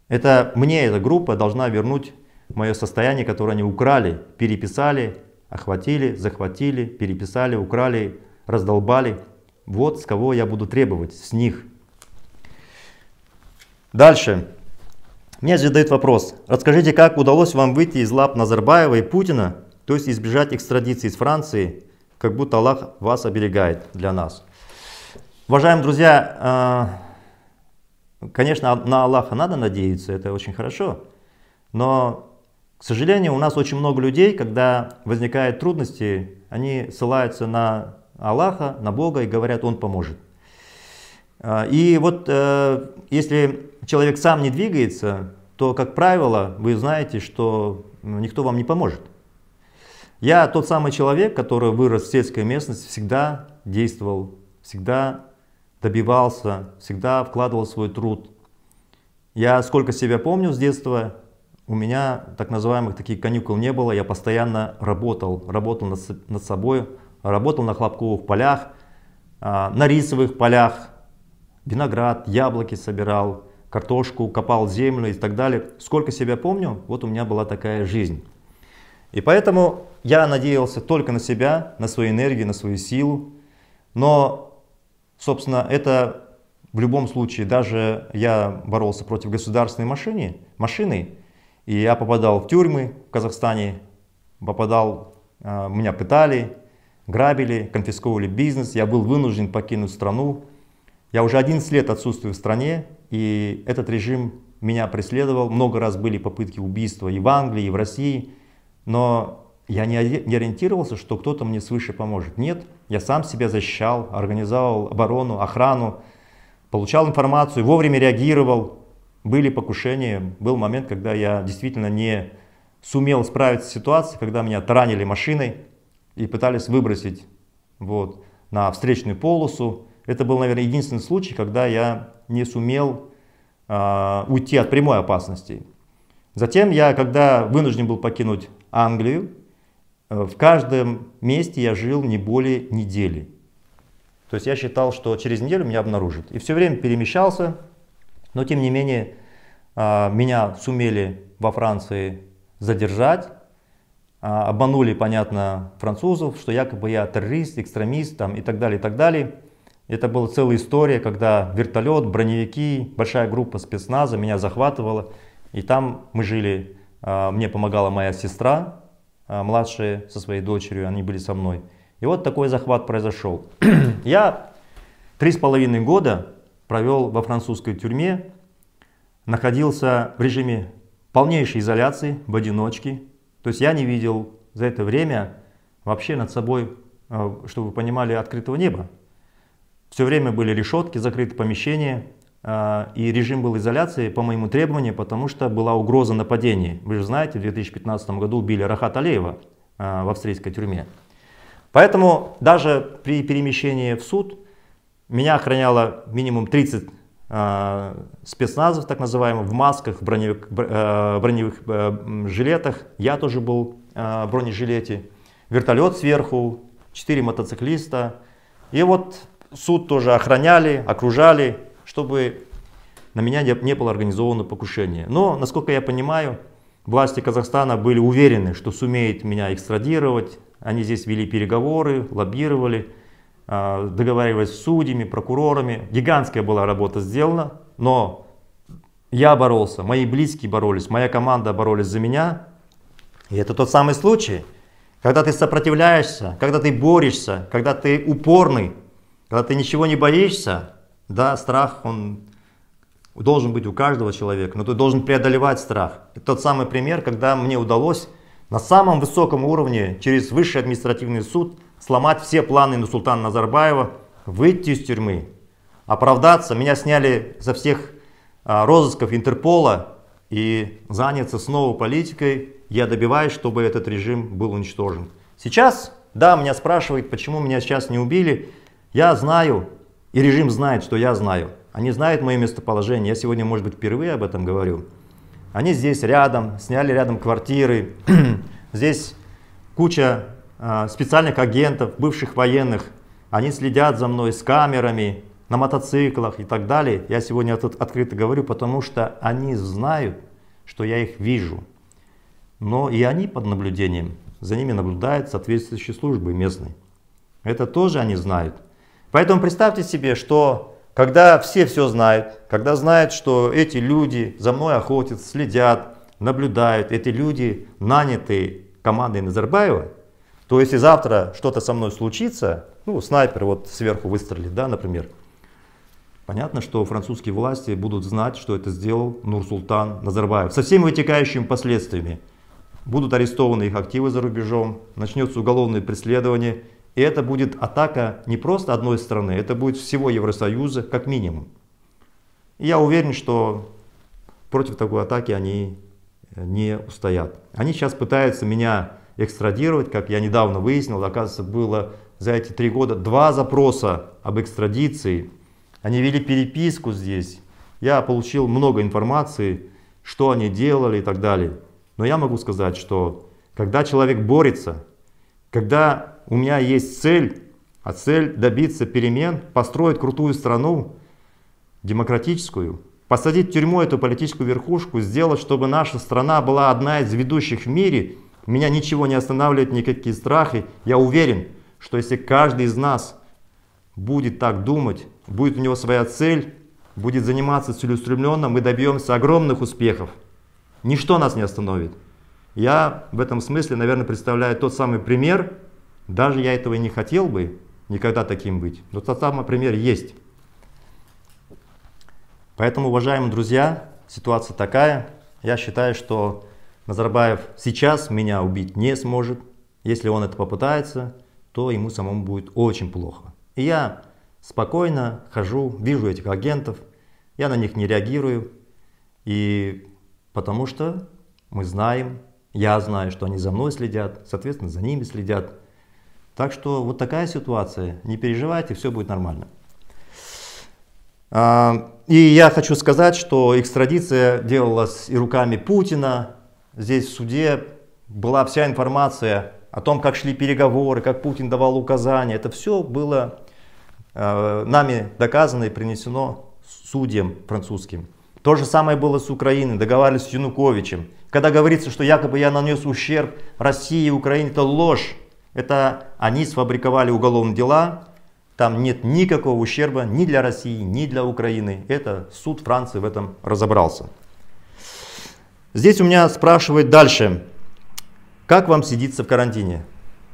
[SPEAKER 1] Это мне эта группа должна вернуть мое состояние, которое они украли, переписали, охватили, захватили, переписали, украли, раздолбали. Вот с кого я буду требовать, с них. Дальше. Мне задают вопрос. Расскажите, как удалось вам выйти из лап Назарбаева и Путина, то есть избежать экстрадиции из Франции как будто Аллах вас оберегает для нас. Уважаемые друзья, э, конечно, на Аллаха надо надеяться, это очень хорошо, но, к сожалению, у нас очень много людей, когда возникают трудности, они ссылаются на Аллаха, на Бога и говорят, Он поможет. Э, и вот э, если человек сам не двигается, то, как правило, вы знаете, что никто вам не поможет. Я тот самый человек, который вырос в сельской местности, всегда действовал, всегда добивался, всегда вкладывал свой труд. Я сколько себя помню с детства, у меня так называемых таких каникул не было, я постоянно работал, работал над, над собой, работал на хлопковых полях, а, на рисовых полях, виноград, яблоки собирал, картошку, копал землю и так далее. Сколько себя помню, вот у меня была такая жизнь. И поэтому я надеялся только на себя, на свою энергию, на свою силу. Но Собственно, это в любом случае, даже я боролся против государственной машины, машины и я попадал в тюрьмы в Казахстане, попадал, а, меня пытали, грабили, конфисковывали бизнес, я был вынужден покинуть страну. Я уже 11 лет отсутствую в стране, и этот режим меня преследовал. Много раз были попытки убийства и в Англии, и в России, но я не ориентировался, что кто-то мне свыше поможет. Нет, я сам себя защищал, организовал оборону, охрану, получал информацию, вовремя реагировал. Были покушения, был момент, когда я действительно не сумел справиться с ситуацией, когда меня таранили машиной и пытались выбросить вот, на встречную полосу. Это был, наверное, единственный случай, когда я не сумел э, уйти от прямой опасности. Затем я, когда вынужден был покинуть Англию, э, в каждом месте я жил не более недели. То есть я считал, что через неделю меня обнаружат. И все время перемещался, но тем не менее э, меня сумели во Франции задержать, обманули, понятно, французов, что якобы я террорист, экстремист там, и так далее, и так далее. Это была целая история, когда вертолет, броневики, большая группа спецназа меня захватывала. И там мы жили, а, мне помогала моя сестра, а, младшая со своей дочерью, они были со мной. И вот такой захват произошел. Я три с половиной года провел во французской тюрьме, находился в режиме полнейшей изоляции, в одиночке. То есть я не видел за это время вообще над собой, э, чтобы вы понимали, открытого неба. Все время были решетки, закрытые помещения, э, и режим был изоляции по моему требованию, потому что была угроза нападения. Вы же знаете, в 2015 году убили Рахат Алеева э, в австрийской тюрьме. Поэтому даже при перемещении в суд меня охраняло минимум 30 Э, спецназов, так называемых, в масках, в броневик, э, броневых э, жилетах. Я тоже был в бронежилете. Вертолет сверху, 4 мотоциклиста. И вот суд тоже охраняли, окружали, чтобы на меня не было организовано покушение. Но, насколько я понимаю, власти Казахстана были уверены, что сумеют меня экстрадировать. Они здесь вели переговоры, лоббировали. А, договариваясь с судьями, прокурорами. Гигантская была работа сделана, но я боролся, мои близкие боролись, моя команда боролись за меня. И это тот самый случай, когда ты сопротивляешься, когда ты борешься, когда ты упорный, когда ты ничего не боишься, да, страх, он должен быть у каждого человека, но ты должен преодолевать страх. Это тот самый пример, когда мне удалось на самом высоком уровне через высший административный суд сломать все планы Нусултана Назарбаева, выйти из тюрьмы, оправдаться. Меня сняли за всех а, розысков Интерпола и заняться снова политикой. Я добиваюсь, чтобы этот режим был уничтожен. Сейчас, да, меня спрашивают, почему меня сейчас не убили. Я знаю, и режим знает, что я знаю. Они знают мое местоположение. Я сегодня, может быть, впервые об этом говорю. Они здесь рядом, сняли рядом квартиры. здесь куча специальных агентов, бывших военных. Они следят за мной с камерами, на мотоциклах и так далее. Я сегодня тут открыто говорю, потому что они знают, что я их вижу. Но и они под наблюдением. За ними наблюдают соответствующие службы местные. Это тоже они знают. Поэтому представьте себе, что когда все все знают, когда знают, что эти люди за мной охотятся, следят, наблюдают, эти люди наняты командой Назарбаева, то если завтра что-то со мной случится, ну, снайпер вот сверху выстрелит, да, например, понятно, что французские власти будут знать, что это сделал Нурсултан Назарбаев. Со всеми вытекающими последствиями. Будут арестованы их активы за рубежом, начнется уголовное преследование. И это будет атака не просто одной страны, это будет всего Евросоюза как минимум. И я уверен, что против такой атаки они не устоят. Они сейчас пытаются меня экстрадировать, как я недавно выяснил, оказывается, было за эти три года два запроса об экстрадиции. Они вели переписку здесь. Я получил много информации, что они делали и так далее. Но я могу сказать, что когда человек борется, когда у меня есть цель, а цель добиться перемен, построить крутую страну, демократическую, посадить в тюрьму эту политическую верхушку, сделать, чтобы наша страна была одна из ведущих в мире – меня ничего не останавливает, никакие страхи. Я уверен, что если каждый из нас будет так думать, будет у него своя цель, будет заниматься целеустремленно, мы добьемся огромных успехов. Ничто нас не остановит. Я в этом смысле, наверное, представляю тот самый пример, даже я этого и не хотел бы никогда таким быть, но тот самый пример есть. Поэтому, уважаемые друзья, ситуация такая. Я считаю, что Назарбаев сейчас меня убить не сможет. Если он это попытается, то ему самому будет очень плохо. И я спокойно хожу, вижу этих агентов, я на них не реагирую. И потому что мы знаем, я знаю, что они за мной следят, соответственно, за ними следят. Так что вот такая ситуация. Не переживайте, все будет нормально. А, и я хочу сказать, что экстрадиция делалась и руками Путина. Здесь в суде была вся информация о том, как шли переговоры, как Путин давал указания. Это все было э, нами доказано и принесено судьям французским. То же самое было с Украиной, договаривались с Януковичем. Когда говорится, что якобы я нанес ущерб России и Украине, это ложь. Это они сфабриковали уголовные дела, там нет никакого ущерба ни для России, ни для Украины. Это суд Франции в этом разобрался. Здесь у меня спрашивают дальше, как вам сидится в карантине?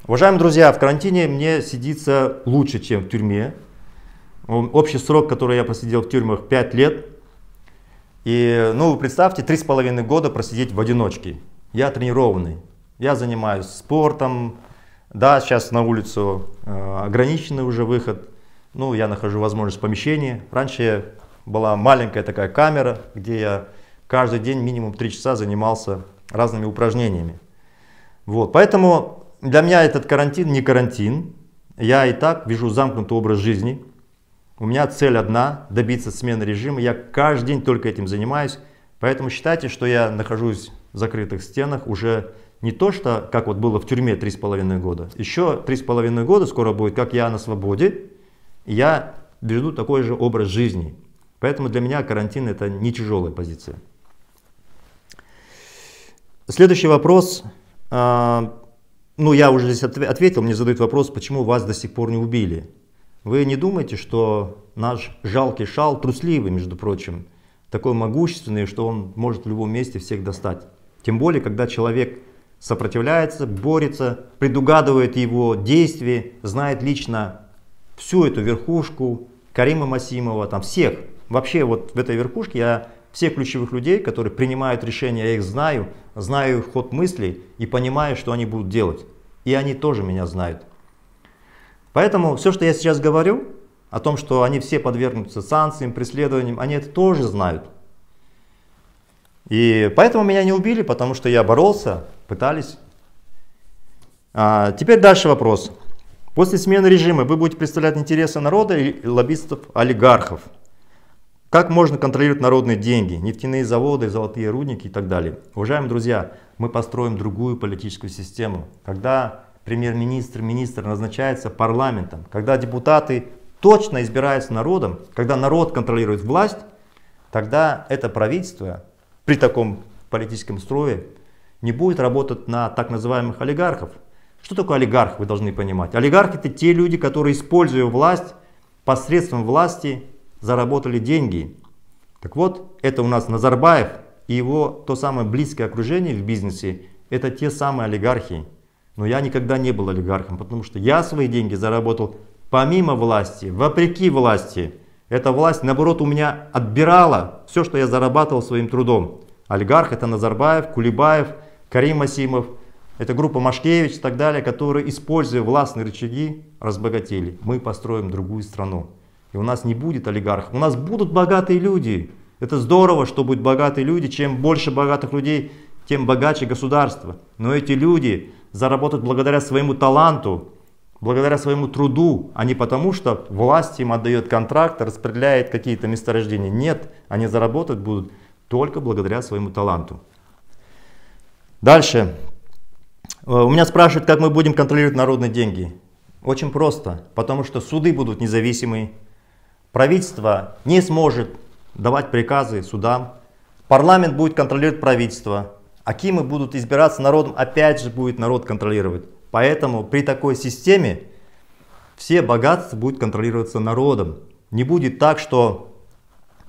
[SPEAKER 1] Уважаемые друзья, в карантине мне сидится лучше, чем в тюрьме. Общий срок, который я посидел в тюрьмах, 5 лет. И, ну, представьте, 3,5 года просидеть в одиночке. Я тренированный, я занимаюсь спортом, да, сейчас на улицу э, ограниченный уже выход. Ну, я нахожу возможность в помещении. Раньше была маленькая такая камера, где я каждый день минимум 3 часа занимался разными упражнениями. Вот, поэтому для меня этот карантин не карантин. Я и так вижу замкнутый образ жизни. У меня цель одна – добиться смены режима. Я каждый день только этим занимаюсь. Поэтому считайте, что я нахожусь в закрытых стенах уже не то, что как вот было в тюрьме 3,5 года. Еще 3,5 года скоро будет, как я на свободе. Я веду такой же образ жизни. Поэтому для меня карантин это не тяжелая позиция. Следующий вопрос. А, ну, я уже здесь ответил, мне задают вопрос, почему вас до сих пор не убили. Вы не думаете, что наш жалкий шал, трусливый, между прочим, такой могущественный, что он может в любом месте всех достать. Тем более, когда человек сопротивляется, борется, предугадывает его действия, знает лично всю эту верхушку, Карима Масимова, там всех. Вообще вот в этой верхушке я всех ключевых людей, которые принимают решения, я их знаю, знаю их ход мыслей и понимаю, что они будут делать. И они тоже меня знают. Поэтому все, что я сейчас говорю, о том, что они все подвергнутся санкциям, преследованиям, они это тоже знают. И поэтому меня не убили, потому что я боролся, пытались. А, теперь дальше вопрос. После смены режима вы будете представлять интересы народа и лоббистов олигархов. Как можно контролировать народные деньги, нефтяные заводы, золотые рудники и так далее? Уважаемые друзья, мы построим другую политическую систему. Когда премьер-министр, министр назначается парламентом, когда депутаты точно избираются народом, когда народ контролирует власть, тогда это правительство при таком политическом строе не будет работать на так называемых олигархов. Что такое олигарх, вы должны понимать. Олигархи это те люди, которые, используя власть, посредством власти заработали деньги. Так вот, это у нас Назарбаев и его то самое близкое окружение в бизнесе, это те самые олигархи. Но я никогда не был олигархом, потому что я свои деньги заработал помимо власти, вопреки власти. Эта власть, наоборот, у меня отбирала все, что я зарабатывал своим трудом. Олигарх это Назарбаев, Кулибаев, Карим Масимов, это группа Машкевич и так далее, которые, используя властные рычаги, разбогатели. Мы построим другую страну. И у нас не будет олигархов, у нас будут богатые люди. Это здорово, что будут богатые люди. Чем больше богатых людей, тем богаче государство. Но эти люди заработают благодаря своему таланту, благодаря своему труду, а не потому, что власть им отдает контракт, распределяет какие-то месторождения. Нет, они заработать будут только благодаря своему таланту. Дальше. Э, у меня спрашивают, как мы будем контролировать народные деньги. Очень просто, потому что суды будут независимые, правительство не сможет давать приказы судам, парламент будет контролировать правительство, Акимы будут избираться народом, опять же будет народ контролировать. Поэтому при такой системе все богатства будут контролироваться народом. Не будет так, что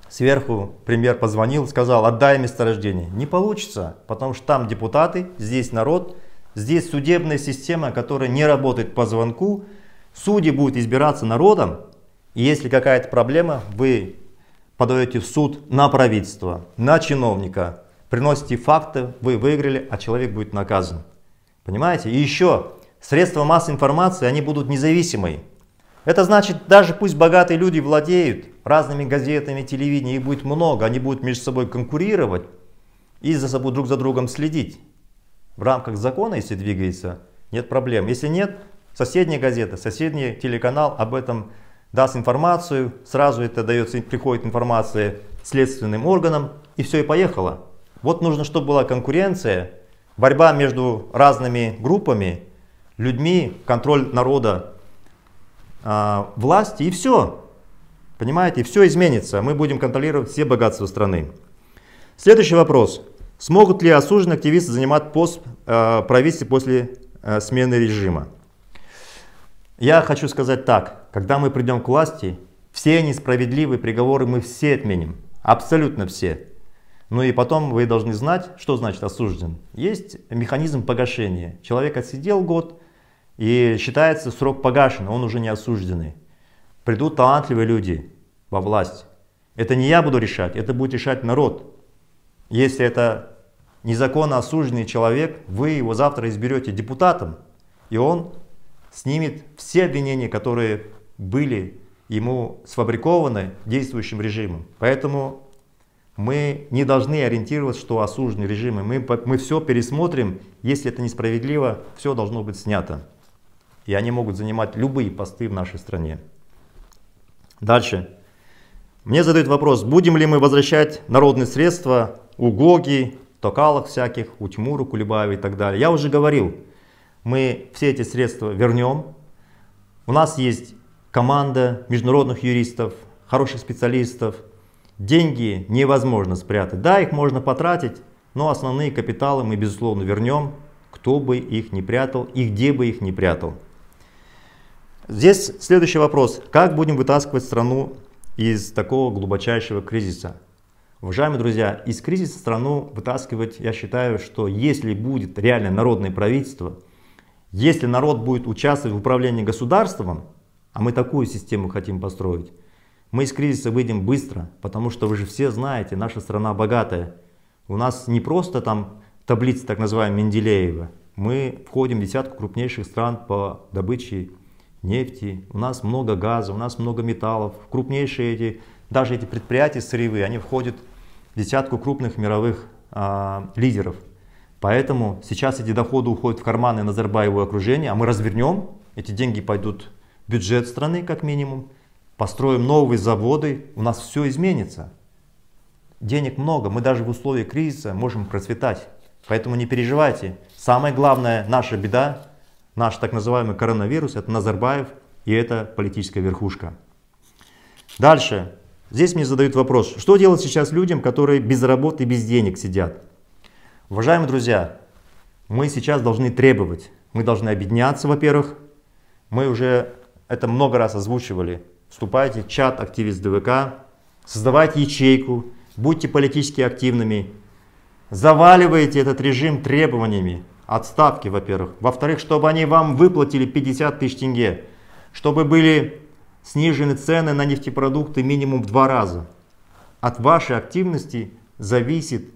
[SPEAKER 1] сверху премьер позвонил, сказал, отдай месторождение. Не получится, потому что там депутаты, здесь народ, здесь судебная система, которая не работает по звонку. Судьи будут избираться народом, если какая-то проблема, вы подаете в суд на правительство, на чиновника, приносите факты, вы выиграли, а человек будет наказан. Понимаете? И еще, средства массовой информации, они будут независимые. Это значит, даже пусть богатые люди владеют разными газетами, телевидением, их будет много, они будут между собой конкурировать и за собой друг за другом следить. В рамках закона, если двигается, нет проблем. Если нет, соседняя газета, соседний телеканал об этом даст информацию, сразу это дается, приходит информация следственным органам, и все, и поехало. Вот нужно, чтобы была конкуренция, борьба между разными группами, людьми, контроль народа, э, власти, и все. Понимаете, все изменится. Мы будем контролировать все богатства страны. Следующий вопрос. Смогут ли осужденные активисты занимать пост э, правительства после э, смены режима? Я хочу сказать так, когда мы придем к власти, все несправедливые приговоры мы все отменим, абсолютно все. Ну и потом вы должны знать, что значит осужден. Есть механизм погашения. Человек отсидел год и считается срок погашен, он уже не осужденный. Придут талантливые люди во власть. Это не я буду решать, это будет решать народ. Если это незаконно осужденный человек, вы его завтра изберете депутатом, и он снимет все обвинения, которые были ему сфабрикованы действующим режимом. Поэтому мы не должны ориентироваться, что осуждены режимы. Мы, мы все пересмотрим, если это несправедливо, все должно быть снято. И они могут занимать любые посты в нашей стране. Дальше. Мне задают вопрос, будем ли мы возвращать народные средства у Гоги, Токалах всяких, у Тимура Кулебаева и так далее. Я уже говорил, мы все эти средства вернем. У нас есть команда международных юристов, хороших специалистов. Деньги невозможно спрятать. Да, их можно потратить, но основные капиталы мы, безусловно, вернем, кто бы их не прятал и где бы их не прятал. Здесь следующий вопрос. Как будем вытаскивать страну из такого глубочайшего кризиса? Уважаемые друзья, из кризиса страну вытаскивать, я считаю, что если будет реально народное правительство – если народ будет участвовать в управлении государством, а мы такую систему хотим построить, мы из кризиса выйдем быстро, потому что вы же все знаете, наша страна богатая. У нас не просто там таблица так называемая Менделеева, мы входим в десятку крупнейших стран по добыче нефти, у нас много газа, у нас много металлов, крупнейшие эти, даже эти предприятия сырьевые, они входят в десятку крупных мировых а, лидеров. Поэтому сейчас эти доходы уходят в карманы Назарбаева и окружения, а мы развернем, эти деньги пойдут бюджет страны как минимум, построим новые заводы, у нас все изменится. Денег много, мы даже в условиях кризиса можем процветать. Поэтому не переживайте. Самая главная наша беда, наш так называемый коронавирус, это Назарбаев и это политическая верхушка. Дальше. Здесь мне задают вопрос, что делать сейчас людям, которые без работы без денег сидят? Уважаемые друзья, мы сейчас должны требовать, мы должны объединяться, во-первых, мы уже это много раз озвучивали, вступайте в чат активист ДВК, создавайте ячейку, будьте политически активными, заваливайте этот режим требованиями, отставки, во-первых. Во-вторых, чтобы они вам выплатили 50 тысяч тенге, чтобы были снижены цены на нефтепродукты минимум в два раза. От вашей активности зависит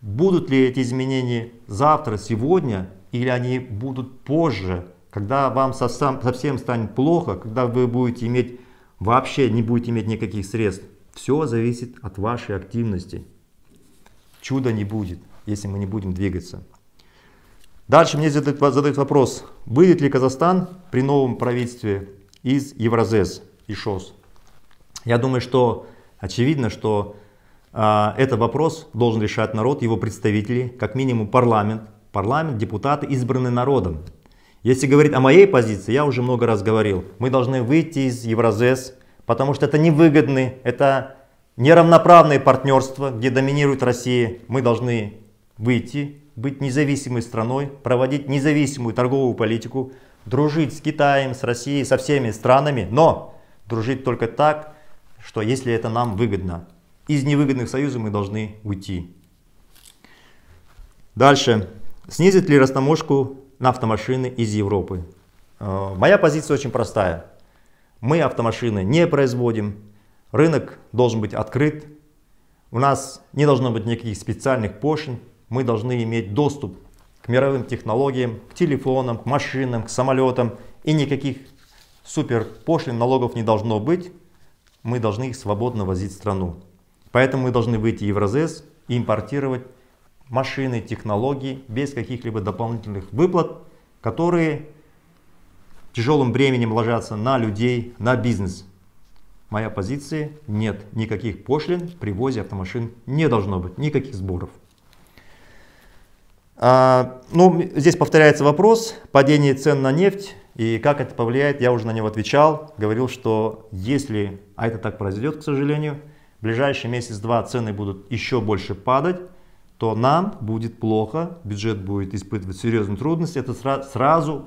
[SPEAKER 1] Будут ли эти изменения завтра, сегодня, или они будут позже, когда вам совсем, совсем станет плохо, когда вы будете иметь, вообще не будете иметь никаких средств. Все зависит от вашей активности. Чуда не будет, если мы не будем двигаться. Дальше мне задают, задают вопрос, выйдет ли Казахстан при новом правительстве из Евразес и ШОС. Я думаю, что очевидно, что а, это вопрос должен решать народ, его представители, как минимум парламент. Парламент, депутаты, избранные народом. Если говорить о моей позиции, я уже много раз говорил, мы должны выйти из Евразес, потому что это невыгодно, это неравноправное партнерство, где доминирует Россия. Мы должны выйти, быть независимой страной, проводить независимую торговую политику, дружить с Китаем, с Россией, со всеми странами, но дружить только так, что если это нам выгодно. Из невыгодных союзов мы должны уйти. Дальше. Снизит ли растаможку на автомашины из Европы? Э, моя позиция очень простая. Мы автомашины не производим. Рынок должен быть открыт. У нас не должно быть никаких специальных пошлин. Мы должны иметь доступ к мировым технологиям, к телефонам, к машинам, к самолетам. И никаких супер пошлин, налогов не должно быть. Мы должны их свободно возить в страну. Поэтому мы должны выйти в Евразес и импортировать машины, технологии без каких-либо дополнительных выплат, которые тяжелым бременем ложатся на людей, на бизнес. Моя позиция – нет, никаких пошлин при ввозе автомашин не должно быть, никаких сборов. А, ну, здесь повторяется вопрос падения цен на нефть и как это повлияет, я уже на него отвечал, говорил, что если, а это так произойдет, к сожалению, в ближайший месяц-два цены будут еще больше падать, то нам будет плохо, бюджет будет испытывать серьезные трудности, это сразу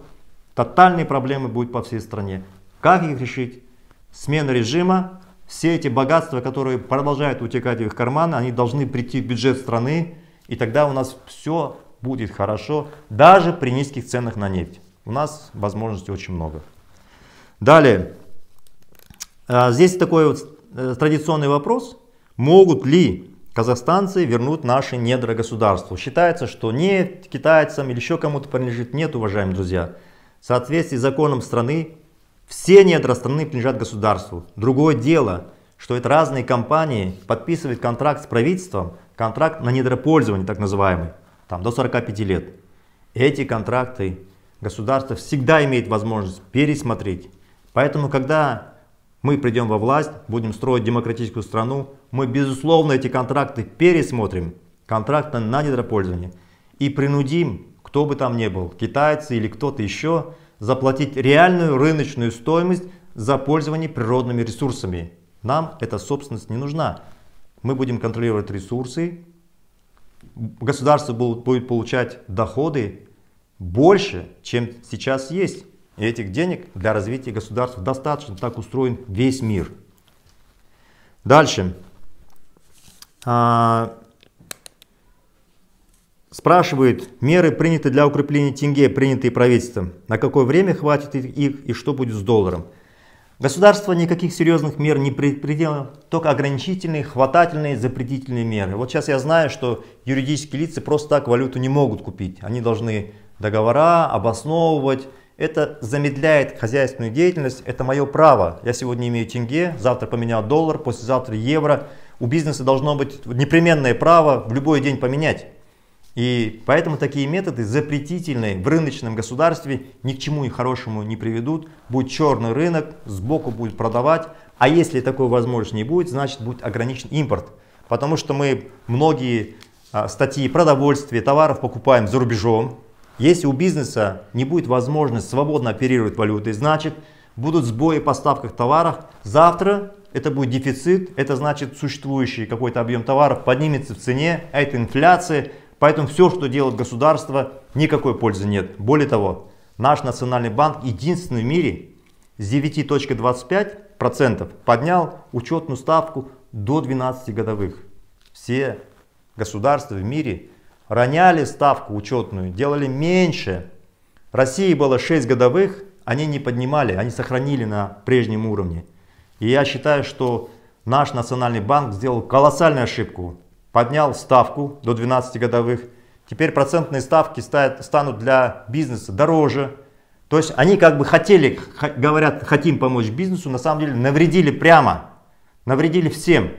[SPEAKER 1] тотальные проблемы будут по всей стране. Как их решить? Смена режима, все эти богатства, которые продолжают утекать в их карманы, они должны прийти в бюджет страны, и тогда у нас все будет хорошо, даже при низких ценах на нефть. У нас возможностей очень много. Далее, а, здесь такой вот э, традиционный вопрос. Могут ли казахстанцы вернут наши недра государству. Считается, что нефть китайцам или еще кому-то принадлежит. Нет, уважаемые друзья. В соответствии с законом страны, все недра страны принадлежат государству. Другое дело, что это разные компании подписывают контракт с правительством, контракт на недропользование, так называемый, там до 45 лет. Эти контракты государство всегда имеет возможность пересмотреть. Поэтому, когда мы придем во власть, будем строить демократическую страну, мы безусловно эти контракты пересмотрим, контракты на недропользование, и принудим, кто бы там ни был, китайцы или кто-то еще, заплатить реальную рыночную стоимость за пользование природными ресурсами. Нам эта собственность не нужна. Мы будем контролировать ресурсы, государство будет получать доходы больше, чем сейчас есть. И этих денег для развития государства достаточно, так устроен весь мир. Дальше. А, спрашивают, меры приняты для укрепления тенге, принятые правительством. На какое время хватит их и что будет с долларом? Государство никаких серьезных мер не предприняло, только ограничительные, хватательные, запретительные меры. Вот сейчас я знаю, что юридические лица просто так валюту не могут купить. Они должны договора обосновывать, это замедляет хозяйственную деятельность, это мое право. Я сегодня имею тенге, завтра поменял доллар, послезавтра евро. У бизнеса должно быть непременное право в любой день поменять. И поэтому такие методы запретительные в рыночном государстве ни к чему и хорошему не приведут. Будет черный рынок, сбоку будет продавать. А если такой возможности не будет, значит будет ограничен импорт. Потому что мы многие а, статьи продовольствия, товаров покупаем за рубежом, если у бизнеса не будет возможности свободно оперировать валютой, значит будут сбои в поставках товаров. Завтра это будет дефицит, это значит существующий какой-то объем товаров поднимется в цене, а это инфляция. Поэтому все, что делает государство, никакой пользы нет. Более того, наш национальный банк единственный в мире с 9.25% поднял учетную ставку до 12 годовых. Все государства в мире роняли ставку учетную, делали меньше. России было 6 годовых, они не поднимали, они сохранили на прежнем уровне. И я считаю, что наш национальный банк сделал колоссальную ошибку. Поднял ставку до 12 годовых. Теперь процентные ставки станут для бизнеса дороже. То есть они как бы хотели, говорят, хотим помочь бизнесу, на самом деле навредили прямо. Навредили всем.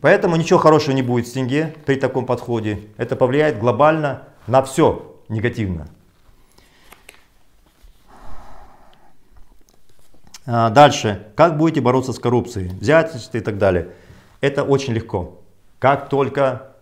[SPEAKER 1] Поэтому ничего хорошего не будет в тенге при таком подходе. Это повлияет глобально на все негативно. А, дальше. Как будете бороться с коррупцией, взяточеством и так далее? Это очень легко. Как только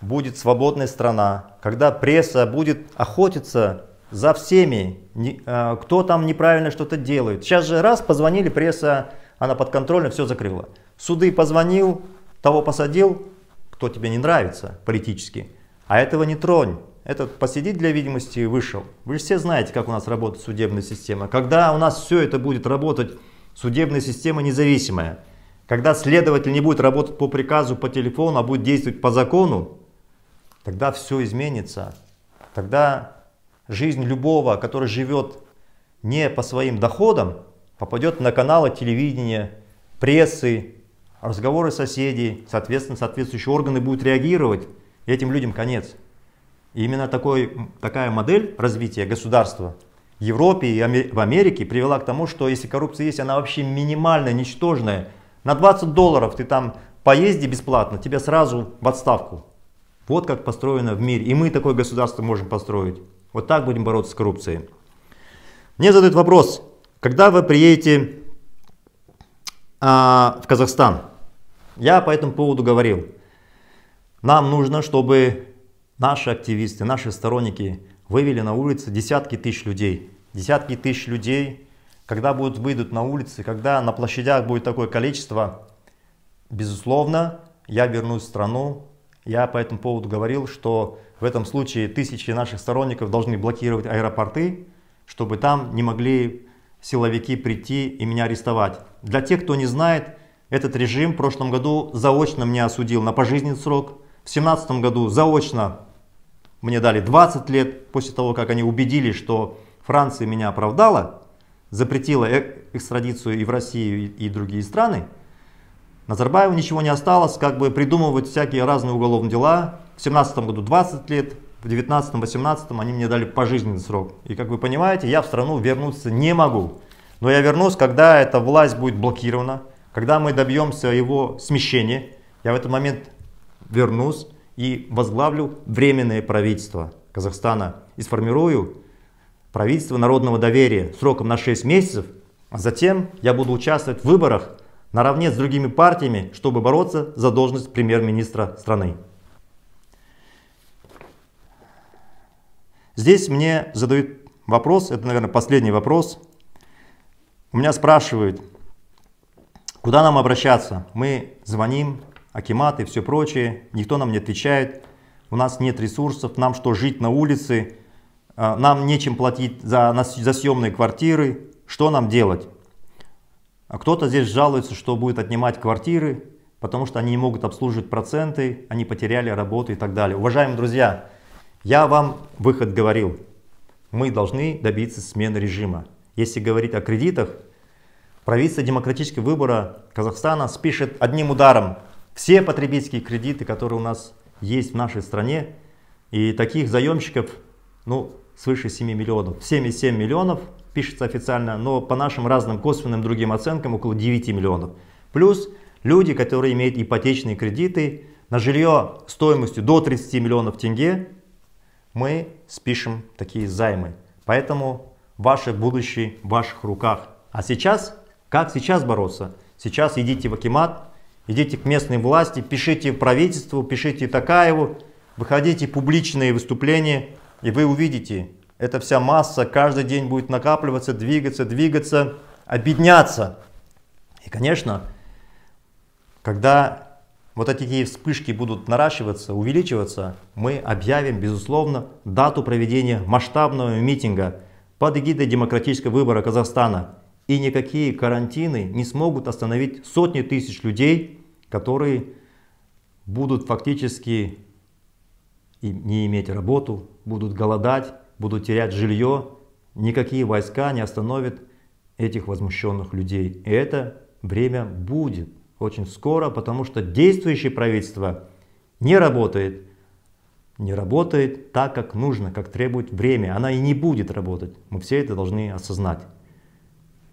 [SPEAKER 1] будет свободная страна, когда пресса будет охотиться за всеми, а, кто там неправильно что-то делает. Сейчас же раз позвонили, пресса, она под контролем, все закрыла. Суды позвонил, того посадил, кто тебе не нравится политически, а этого не тронь. этот посидит для видимости и вышел. Вы же все знаете, как у нас работает судебная система. Когда у нас все это будет работать, судебная система независимая, когда следователь не будет работать по приказу, по телефону, а будет действовать по закону, тогда все изменится. Тогда жизнь любого, который живет не по своим доходам, попадет на каналы телевидения, прессы, разговоры соседей, соответственно, соответствующие органы будут реагировать, и этим людям конец. И именно такой, такая модель развития государства в Европе и в Америке привела к тому, что если коррупция есть, она вообще минимальная, ничтожная. На 20 долларов ты там поезди бесплатно, тебя сразу в отставку. Вот как построено в мире. И мы такое государство можем построить. Вот так будем бороться с коррупцией. Мне задают вопрос, когда вы приедете а, в Казахстан? Я по этому поводу говорил. Нам нужно, чтобы наши активисты, наши сторонники вывели на улицы десятки тысяч людей. Десятки тысяч людей, когда будут выйдут на улицы, когда на площадях будет такое количество, безусловно, я вернусь в страну. Я по этому поводу говорил, что в этом случае тысячи наших сторонников должны блокировать аэропорты, чтобы там не могли силовики прийти и меня арестовать. Для тех, кто не знает, этот режим в прошлом году заочно меня осудил на пожизненный срок. В 2017 году заочно мне дали 20 лет после того, как они убедились, что Франция меня оправдала, запретила э, экстрадицию и в Россию, и другие страны. Назарбаеву ничего не осталось, как бы придумывать всякие разные уголовные дела. В 2017 году 20 лет, в 19-18 они мне дали пожизненный срок. И как вы понимаете, я в страну вернуться не могу. Но я вернусь, когда эта власть будет блокирована, когда мы добьемся его смещения. Я в этот момент вернусь и возглавлю Временное правительство Казахстана и сформирую правительство народного доверия сроком на 6 месяцев. А затем я буду участвовать в выборах наравне с другими партиями, чтобы бороться за должность премьер-министра страны. Здесь мне задают вопрос, это, наверное, последний вопрос. У меня спрашивают, куда нам обращаться? Мы звоним, Акимат и все прочее, никто нам не отвечает. У нас нет ресурсов, нам что, жить на улице? А, нам нечем платить за, за съемные квартиры. Что нам делать? А кто-то здесь жалуется, что будет отнимать квартиры, потому что они не могут обслуживать проценты, они потеряли работу и так далее. Уважаемые друзья, я вам выход говорил. Мы должны добиться смены режима. Если говорить о кредитах, правительство демократического выбора Казахстана спишет одним ударом все потребительские кредиты, которые у нас есть в нашей стране. И таких заемщиков ну, свыше 7 миллионов. 7,7 миллионов пишется официально, но по нашим разным косвенным другим оценкам около 9 миллионов. Плюс люди, которые имеют ипотечные кредиты на жилье стоимостью до 30 миллионов тенге, мы спишем такие займы. Поэтому ваше будущее в ваших руках. А сейчас, как сейчас бороться? Сейчас идите в Акимат, идите к местной власти, пишите правительству, пишите Такаеву, выходите публичные выступления, и вы увидите, эта вся масса каждый день будет накапливаться, двигаться, двигаться, объединяться. И, конечно, когда вот такие вспышки будут наращиваться, увеличиваться, мы объявим, безусловно, дату проведения масштабного митинга под эгидой демократического выбора Казахстана. И никакие карантины не смогут остановить сотни тысяч людей, которые будут фактически не иметь работу, будут голодать, будут терять жилье. Никакие войска не остановят этих возмущенных людей. И это время будет очень скоро, потому что действующее правительство не работает. Не работает так, как нужно, как требует время. Она и не будет работать. Мы все это должны осознать.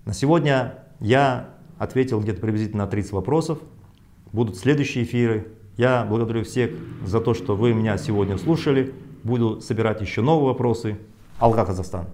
[SPEAKER 1] На сегодня я ответил где-то приблизительно на 30 вопросов. Будут следующие эфиры. Я благодарю всех за то, что вы меня сегодня слушали. Буду собирать еще новые вопросы. Алга Казахстан.